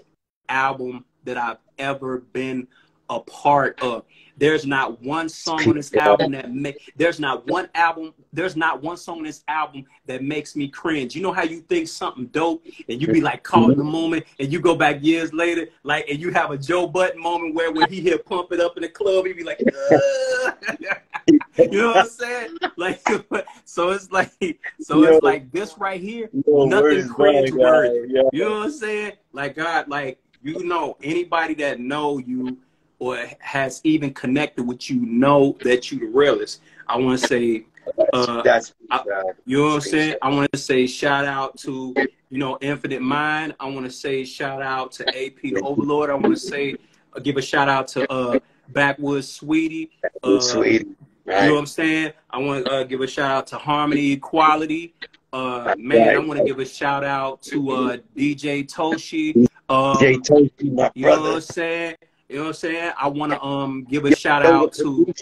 album that I've ever been a part of. There's not one song on this album that make there's not one album, there's not one song on this album that makes me cringe. You know how you think something dope and you be like caught in the moment and you go back years later, like and you have a Joe Budden moment where when he hit pump it up in the club, he be like, [laughs] you know what I'm saying? Like [laughs] so it's like so it's like this right here, nothing cringe worthy. You know what I'm saying? Like God, like you know anybody that know you or has even connected with you know that you the realest. I want to say, uh, That's, I, you know what I'm saying? I want to say shout out to, you know, Infinite Mind. I want to say shout out to AP the Overlord. I want to say, uh, give a shout out to uh, Backwoods Sweetie. Uh, Sweetie. Right. You know what I'm saying? I want to uh, give a shout out to Harmony Equality. Uh, man. I want to give a shout out to uh, DJ Toshi. Um, DJ Toshi, my you know what I'm saying? You know what I'm saying? I want to um give a shout out to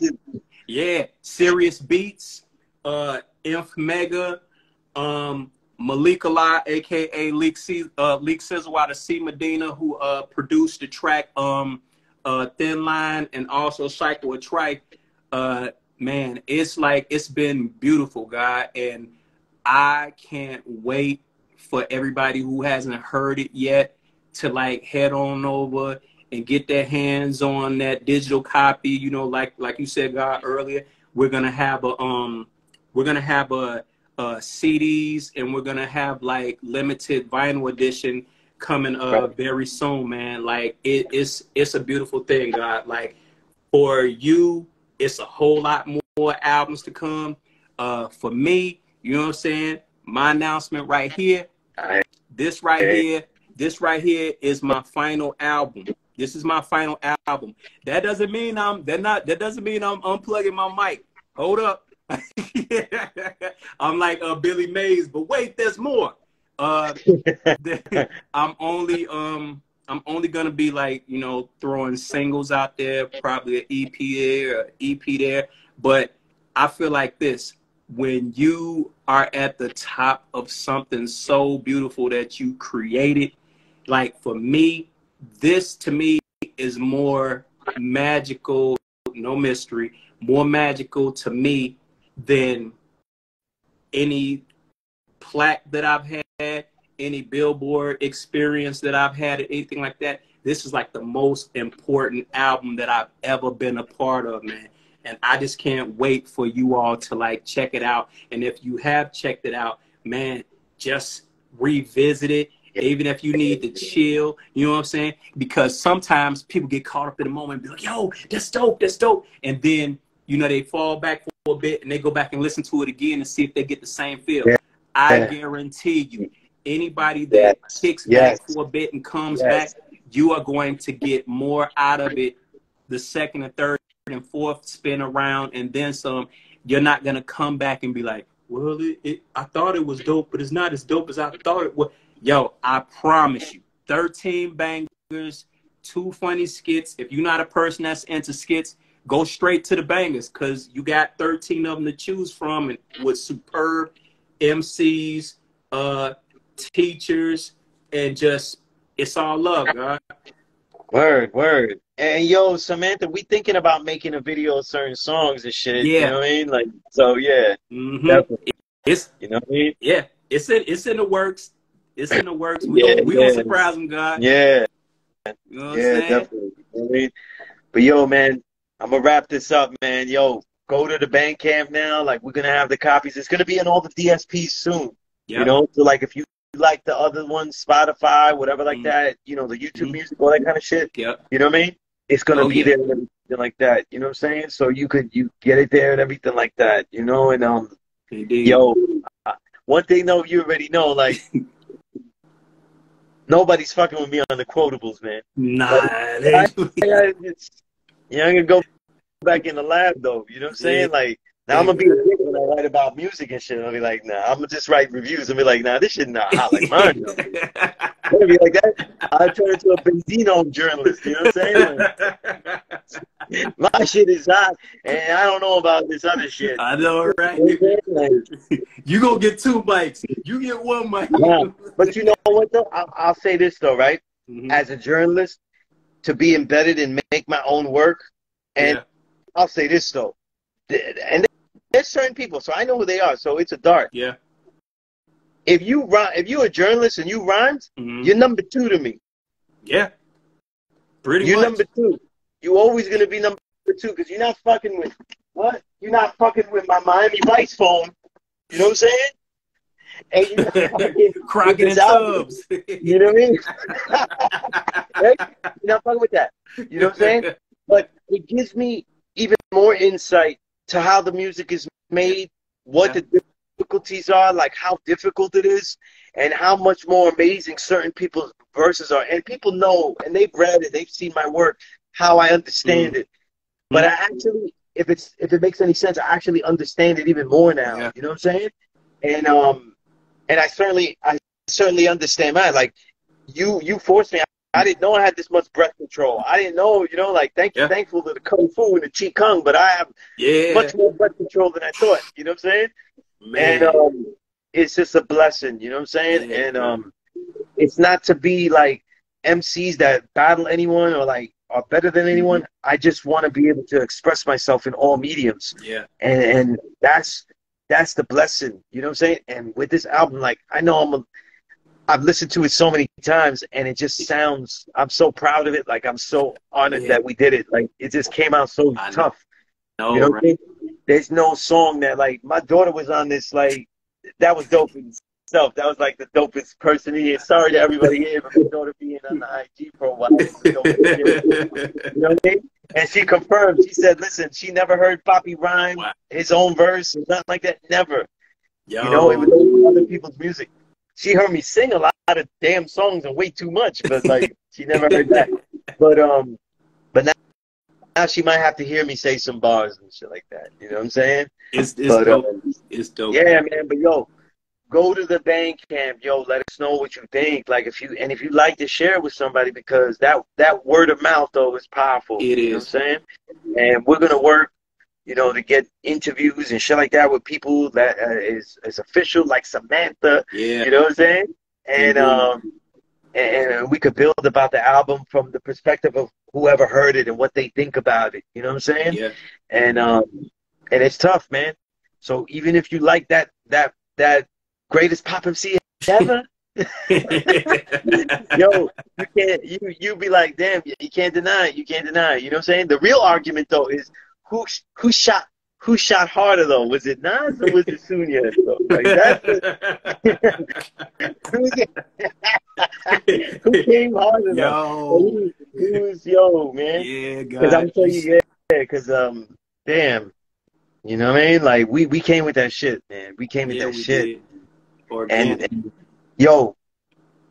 yeah, Serious Beats, uh, Inf Mega, um, Malik Allah, aka Leak C, uh, Leak Sizzle out of C Medina, who uh produced the track um uh Thin Line and also Cycle a Trike. Uh, man, it's like it's been beautiful, guy, and I can't wait for everybody who hasn't heard it yet to like head on over and get their hands on that digital copy. You know, like like you said, God earlier, we're gonna have a um, we're gonna have a, a CDs and we're gonna have like limited vinyl edition coming uh right. very soon, man. Like it, it's it's a beautiful thing, God. Like for you, it's a whole lot more albums to come. Uh, for me, you know what I'm saying? My announcement right here. This right here, this right here is my final album. This is my final album. That doesn't mean I'm that not that doesn't mean I'm unplugging my mic. Hold up. [laughs] I'm like uh, Billy Mays, but wait, there's more. Uh, [laughs] I'm only um I'm only gonna be like you know throwing singles out there, probably an EP there, or EP there. But I feel like this: when you are at the top of something so beautiful that you created, like for me, this to me is more magical, no mystery, more magical to me than any plaque that I've had, any billboard experience that I've had, anything like that. This is like the most important album that I've ever been a part of, man. And I just can't wait for you all to like check it out. And if you have checked it out, man, just revisit it even if you need to chill, you know what I'm saying? Because sometimes people get caught up in the moment and be like, yo, that's dope, that's dope. And then, you know, they fall back for a bit and they go back and listen to it again and see if they get the same feel. Yeah. I guarantee you, anybody that yes. kicks yes. back for a bit and comes yes. back, you are going to get more out of it the second and third and forth spin around and then some. You're not to come back and be like, well, it, it, I thought it was dope, but it's not as dope as I thought it was. Yo, I promise you, 13 bangers, two funny skits. If you're not a person that's into skits, go straight to the bangers because you got 13 of them to choose from and with superb MCs, uh, teachers, and just it's all love, God. Word, word. And yo, Samantha, we thinking about making a video of certain songs and shit. Yeah. You know what I mean? Like, so yeah, Mhm. definitely. It's You know what I mean? yeah, it's in it's in the works. It's in the works. We Yeah, gonna, we yeah. gonna surprise them, God. Yeah, You know what yeah, I'm saying? definitely. You know I mean? But yo, man, I'm gonna wrap this up, man. Yo, go to the band camp now. Like, we're gonna have the copies. It's gonna be in all the DSPs soon. Yep. You know, so like if you like the other ones, Spotify, whatever like Mhm. that, you know, the YouTube Mhm. music, all that kind of shit. Yeah. You know what I mean? It's gonna Oh, be yeah. there and everything like that. You know what I'm saying? So you could you get it there and everything like that. You know, and um, Indeed. yo, uh, one thing though, you already know, like [laughs] nobody's fucking with me on the quotables, man. Nah, they- I, [laughs] it's, yeah, I'm gonna go back in the lab though. You know what I'm saying? Like now I'm gonna be a dick when I write about music and shit. I'll be like, nah, I'm gonna just write reviews and be like, nah, this shit not hot like [laughs] mine. though. Gonna be like that. I turn into a Benzino journalist. You know what I'm saying? Like, [laughs] my shit is hot, and I don't know about this other shit. I know, right? You know what I'm saying? Like, [laughs] You gonna get two mics. You get one mic. Yeah. but you know what though? I'll, I'll say this though, right? Mhm. As a journalist, to be embedded and make my own work, and Yeah. I'll say this though, th- and there's certain people, so I know who they are. So it's a dart. Yeah. If you rhyme, if you're a journalist and you rhymed, Mhm. you're number two to me. Yeah. Pretty You're much. number two. You're always gonna be number two because you're not fucking with what? You're not fucking with my Miami Vice phone. You know what I'm saying? And you're not [laughs] fucking Crockett and. Tubbs. You know what I mean? [laughs] right? You're not fucking with that. You know what I'm saying? [laughs] But it gives me even more insight to how the music is made, what Yeah. the difficulties are, like how difficult it is, and how much more amazing certain people's verses are. And people know, and they've read it, they've seen my work, how I understand it. But I actually, if it's if it makes any sense, I actually understand it even more now. Yeah. You know what I'm saying? And um, and I certainly, I certainly understand mine. Like you, you forced me. I didn't know I had this much breath control. I didn't know, you know, like thank you, Yeah. thankful to the kung fu and the chi kung, but I have Yeah. much more breath control than I thought. You know what I'm saying? Man. And um, it's just a blessing. You know what I'm saying? Yeah. And um, it's not to be like MCs that battle anyone or like are better than anyone. I just want to be able to express myself in all mediums, yeah. and and that's that's the blessing. You know what I'm saying? And with this album, like I know I'm a I've listened to it so many times and it just sounds I'm so proud of it. Like I'm so honored Yeah. that we did it. Like it just came out so I know. tough. No, You know what I right. mean? There's no song that like my daughter was on this like that was dope in itself. That was like the dopest person in here. Sorry to everybody here for my daughter being on the IG profile. You know what I mean? And she confirmed. She said, "Listen, she never heard Poppy rhyme Wow. his own verse nothing like that. Never. Yo. You know, it was other people's music. She heard me sing a lot of damn songs and way too much, but like [laughs] she never heard that. But um, but now, now she might have to hear me say some bars and shit like that. You know what I'm saying? It's, it's but dope. um, It's dope. yeah, man. But yo, go to the band camp, yo. Let us know what you think. Like if you and if you like to share it with somebody because that that word of mouth though is powerful. It you know what I'm saying? And we're gonna work, you know, to get interviews and shit like that with people that uh, is is official, like Samantha. Yeah. You know what I'm saying? And Mhm. um, and, and we could build about the album from the perspective of whoever heard it and what they think about it. You know what I'm saying? Yeah. and um and it's tough man so even if you like that that that greatest pop MC ever [laughs] yo you can't you you be like damn you can't deny it you can't deny it you know what i'm saying the real argument though is who who shot who shot harder though was it Nas or was it Sunez like the, who, who came harder Yo. who, who's yo man Yeah, because I'm telling you, yeah, because um, damn, you know what I mean? Like we we came with that shit, man. We came with Yeah, that shit, and, and yo,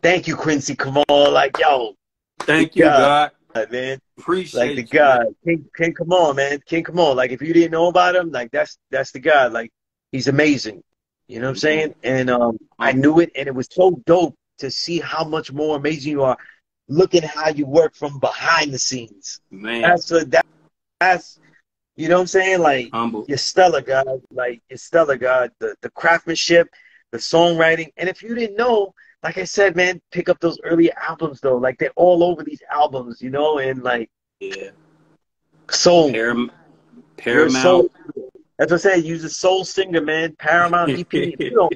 thank you, Quincy. Come on, like yo, Thank you, God. God. man, Appreciate like the you, God, man. King, King, come on, man, King, come on. Like if you didn't know about him, like that's that's the God. Like he's amazing. You know what I'm saying? And um, I knew it, and it was so dope to see how much more amazing you are. Looking at how you work from behind the scenes. Man, That's a, that, that's you know what I'm saying? Like humble. you're stellar, God. Like you're stellar, God. The the craftsmanship, the songwriting, and if you didn't know, like I said, man, pick up those early albums though. Like they're all over these albums, you know, and like Yeah. soul. Param- Paramount. soul- That's what I say. Use a soul singer, man. Paramount EP. you [laughs] know,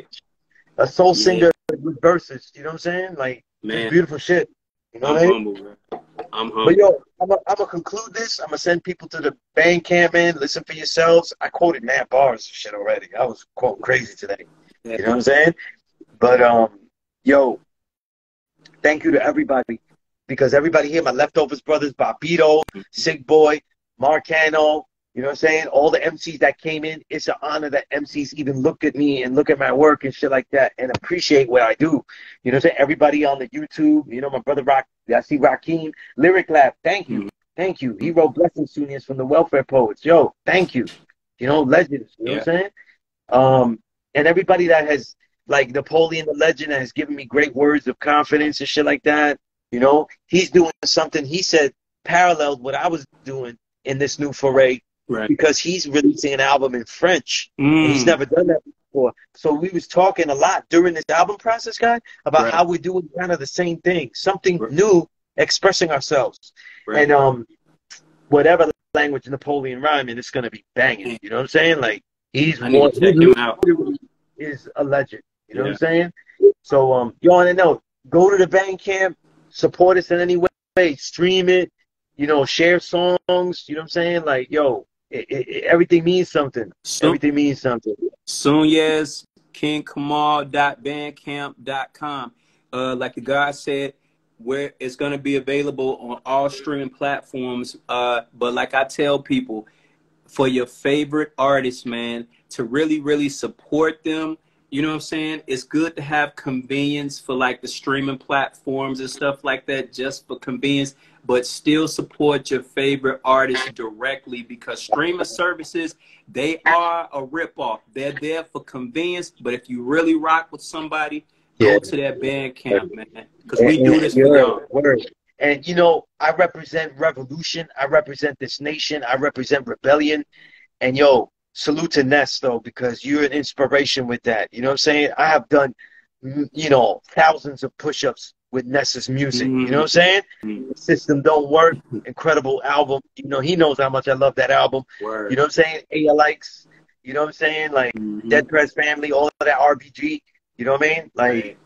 a soul Yeah. singer with verses. You know what I'm saying? Like Man, beautiful shit. You know I'm what I mean? humble. I'm humble. But yo, I'm gonna conclude this. I'm gonna send people to the band camp, man. Listen for yourselves. I quoted mad bars shit already. I was quoting crazy today. You know what I'm saying? But um, yo, thank you to everybody because everybody here, my leftovers brothers, Bobbito, Sick Boy, Marcano. You know what I'm saying? All the MCs that came in, it's an honor that MCs even look at me and look at my work and shit like that and appreciate what I do. You know what I'm saying? Everybody on the YouTube, you know, my brother Rock, I see Rakim, Lyric Lab, thank you. Thank you. He wrote Blessing Sunez from the Welfare Poets. Yo, thank you. You know, legends. You know what I'm saying? Um, and everybody that has, like Napoleon the Legend, has given me great words of confidence and shit like that. You know, he's doing something, he said, paralleled what I was doing in this new foray Right. because he's releasing an album in French. Mm. He's never done that before. So we was talking a lot during this album process, guy, about Right. how we're doing kind of the same thing, something Right. new, expressing ourselves. And um, whatever language Napoleon rhyming, it's gonna be banging. You know what I'm saying? Like he's I to out. is a legend. You know what I'm saying? So um, you want to know? Go to the band camp, support us in any way, stream it. You know, share songs. You know what I'm saying? Like yo, it, it, it- everything means something. Soon, Everything means something. soon yes, kingkamal.bandcamp.com. Uh, like the guy said, where it's going to be available on all streaming platforms. Uh, but like I tell people, for your favorite artists, man, to really, really support them. You know what I'm saying? It's good to have convenience for like the streaming platforms and stuff like that, just for convenience, but still support your favorite artists directly because streaming services, they are a ripoff. They're there for convenience, but if you really rock with somebody, Yeah. go to that band camp, man. Because we do this for y'all. And you know, I represent revolution. I represent this nation. I represent rebellion. And yo, salute to Ness though, because you're an inspiration with that. You know what I'm saying? I have done, you know, thousands of push-ups with Ness's music. You know what I'm saying? Mhm. System don't work. Incredible album. You know, he knows how much I love that album. Word. You know what I'm saying? ALX. You know what I'm saying? Like Mhm. Dead Prez Family, all of that RBG. You know what I mean? Like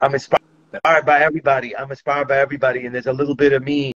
I'm inspired by everybody. I'm inspired by everybody, and there's a little bit of me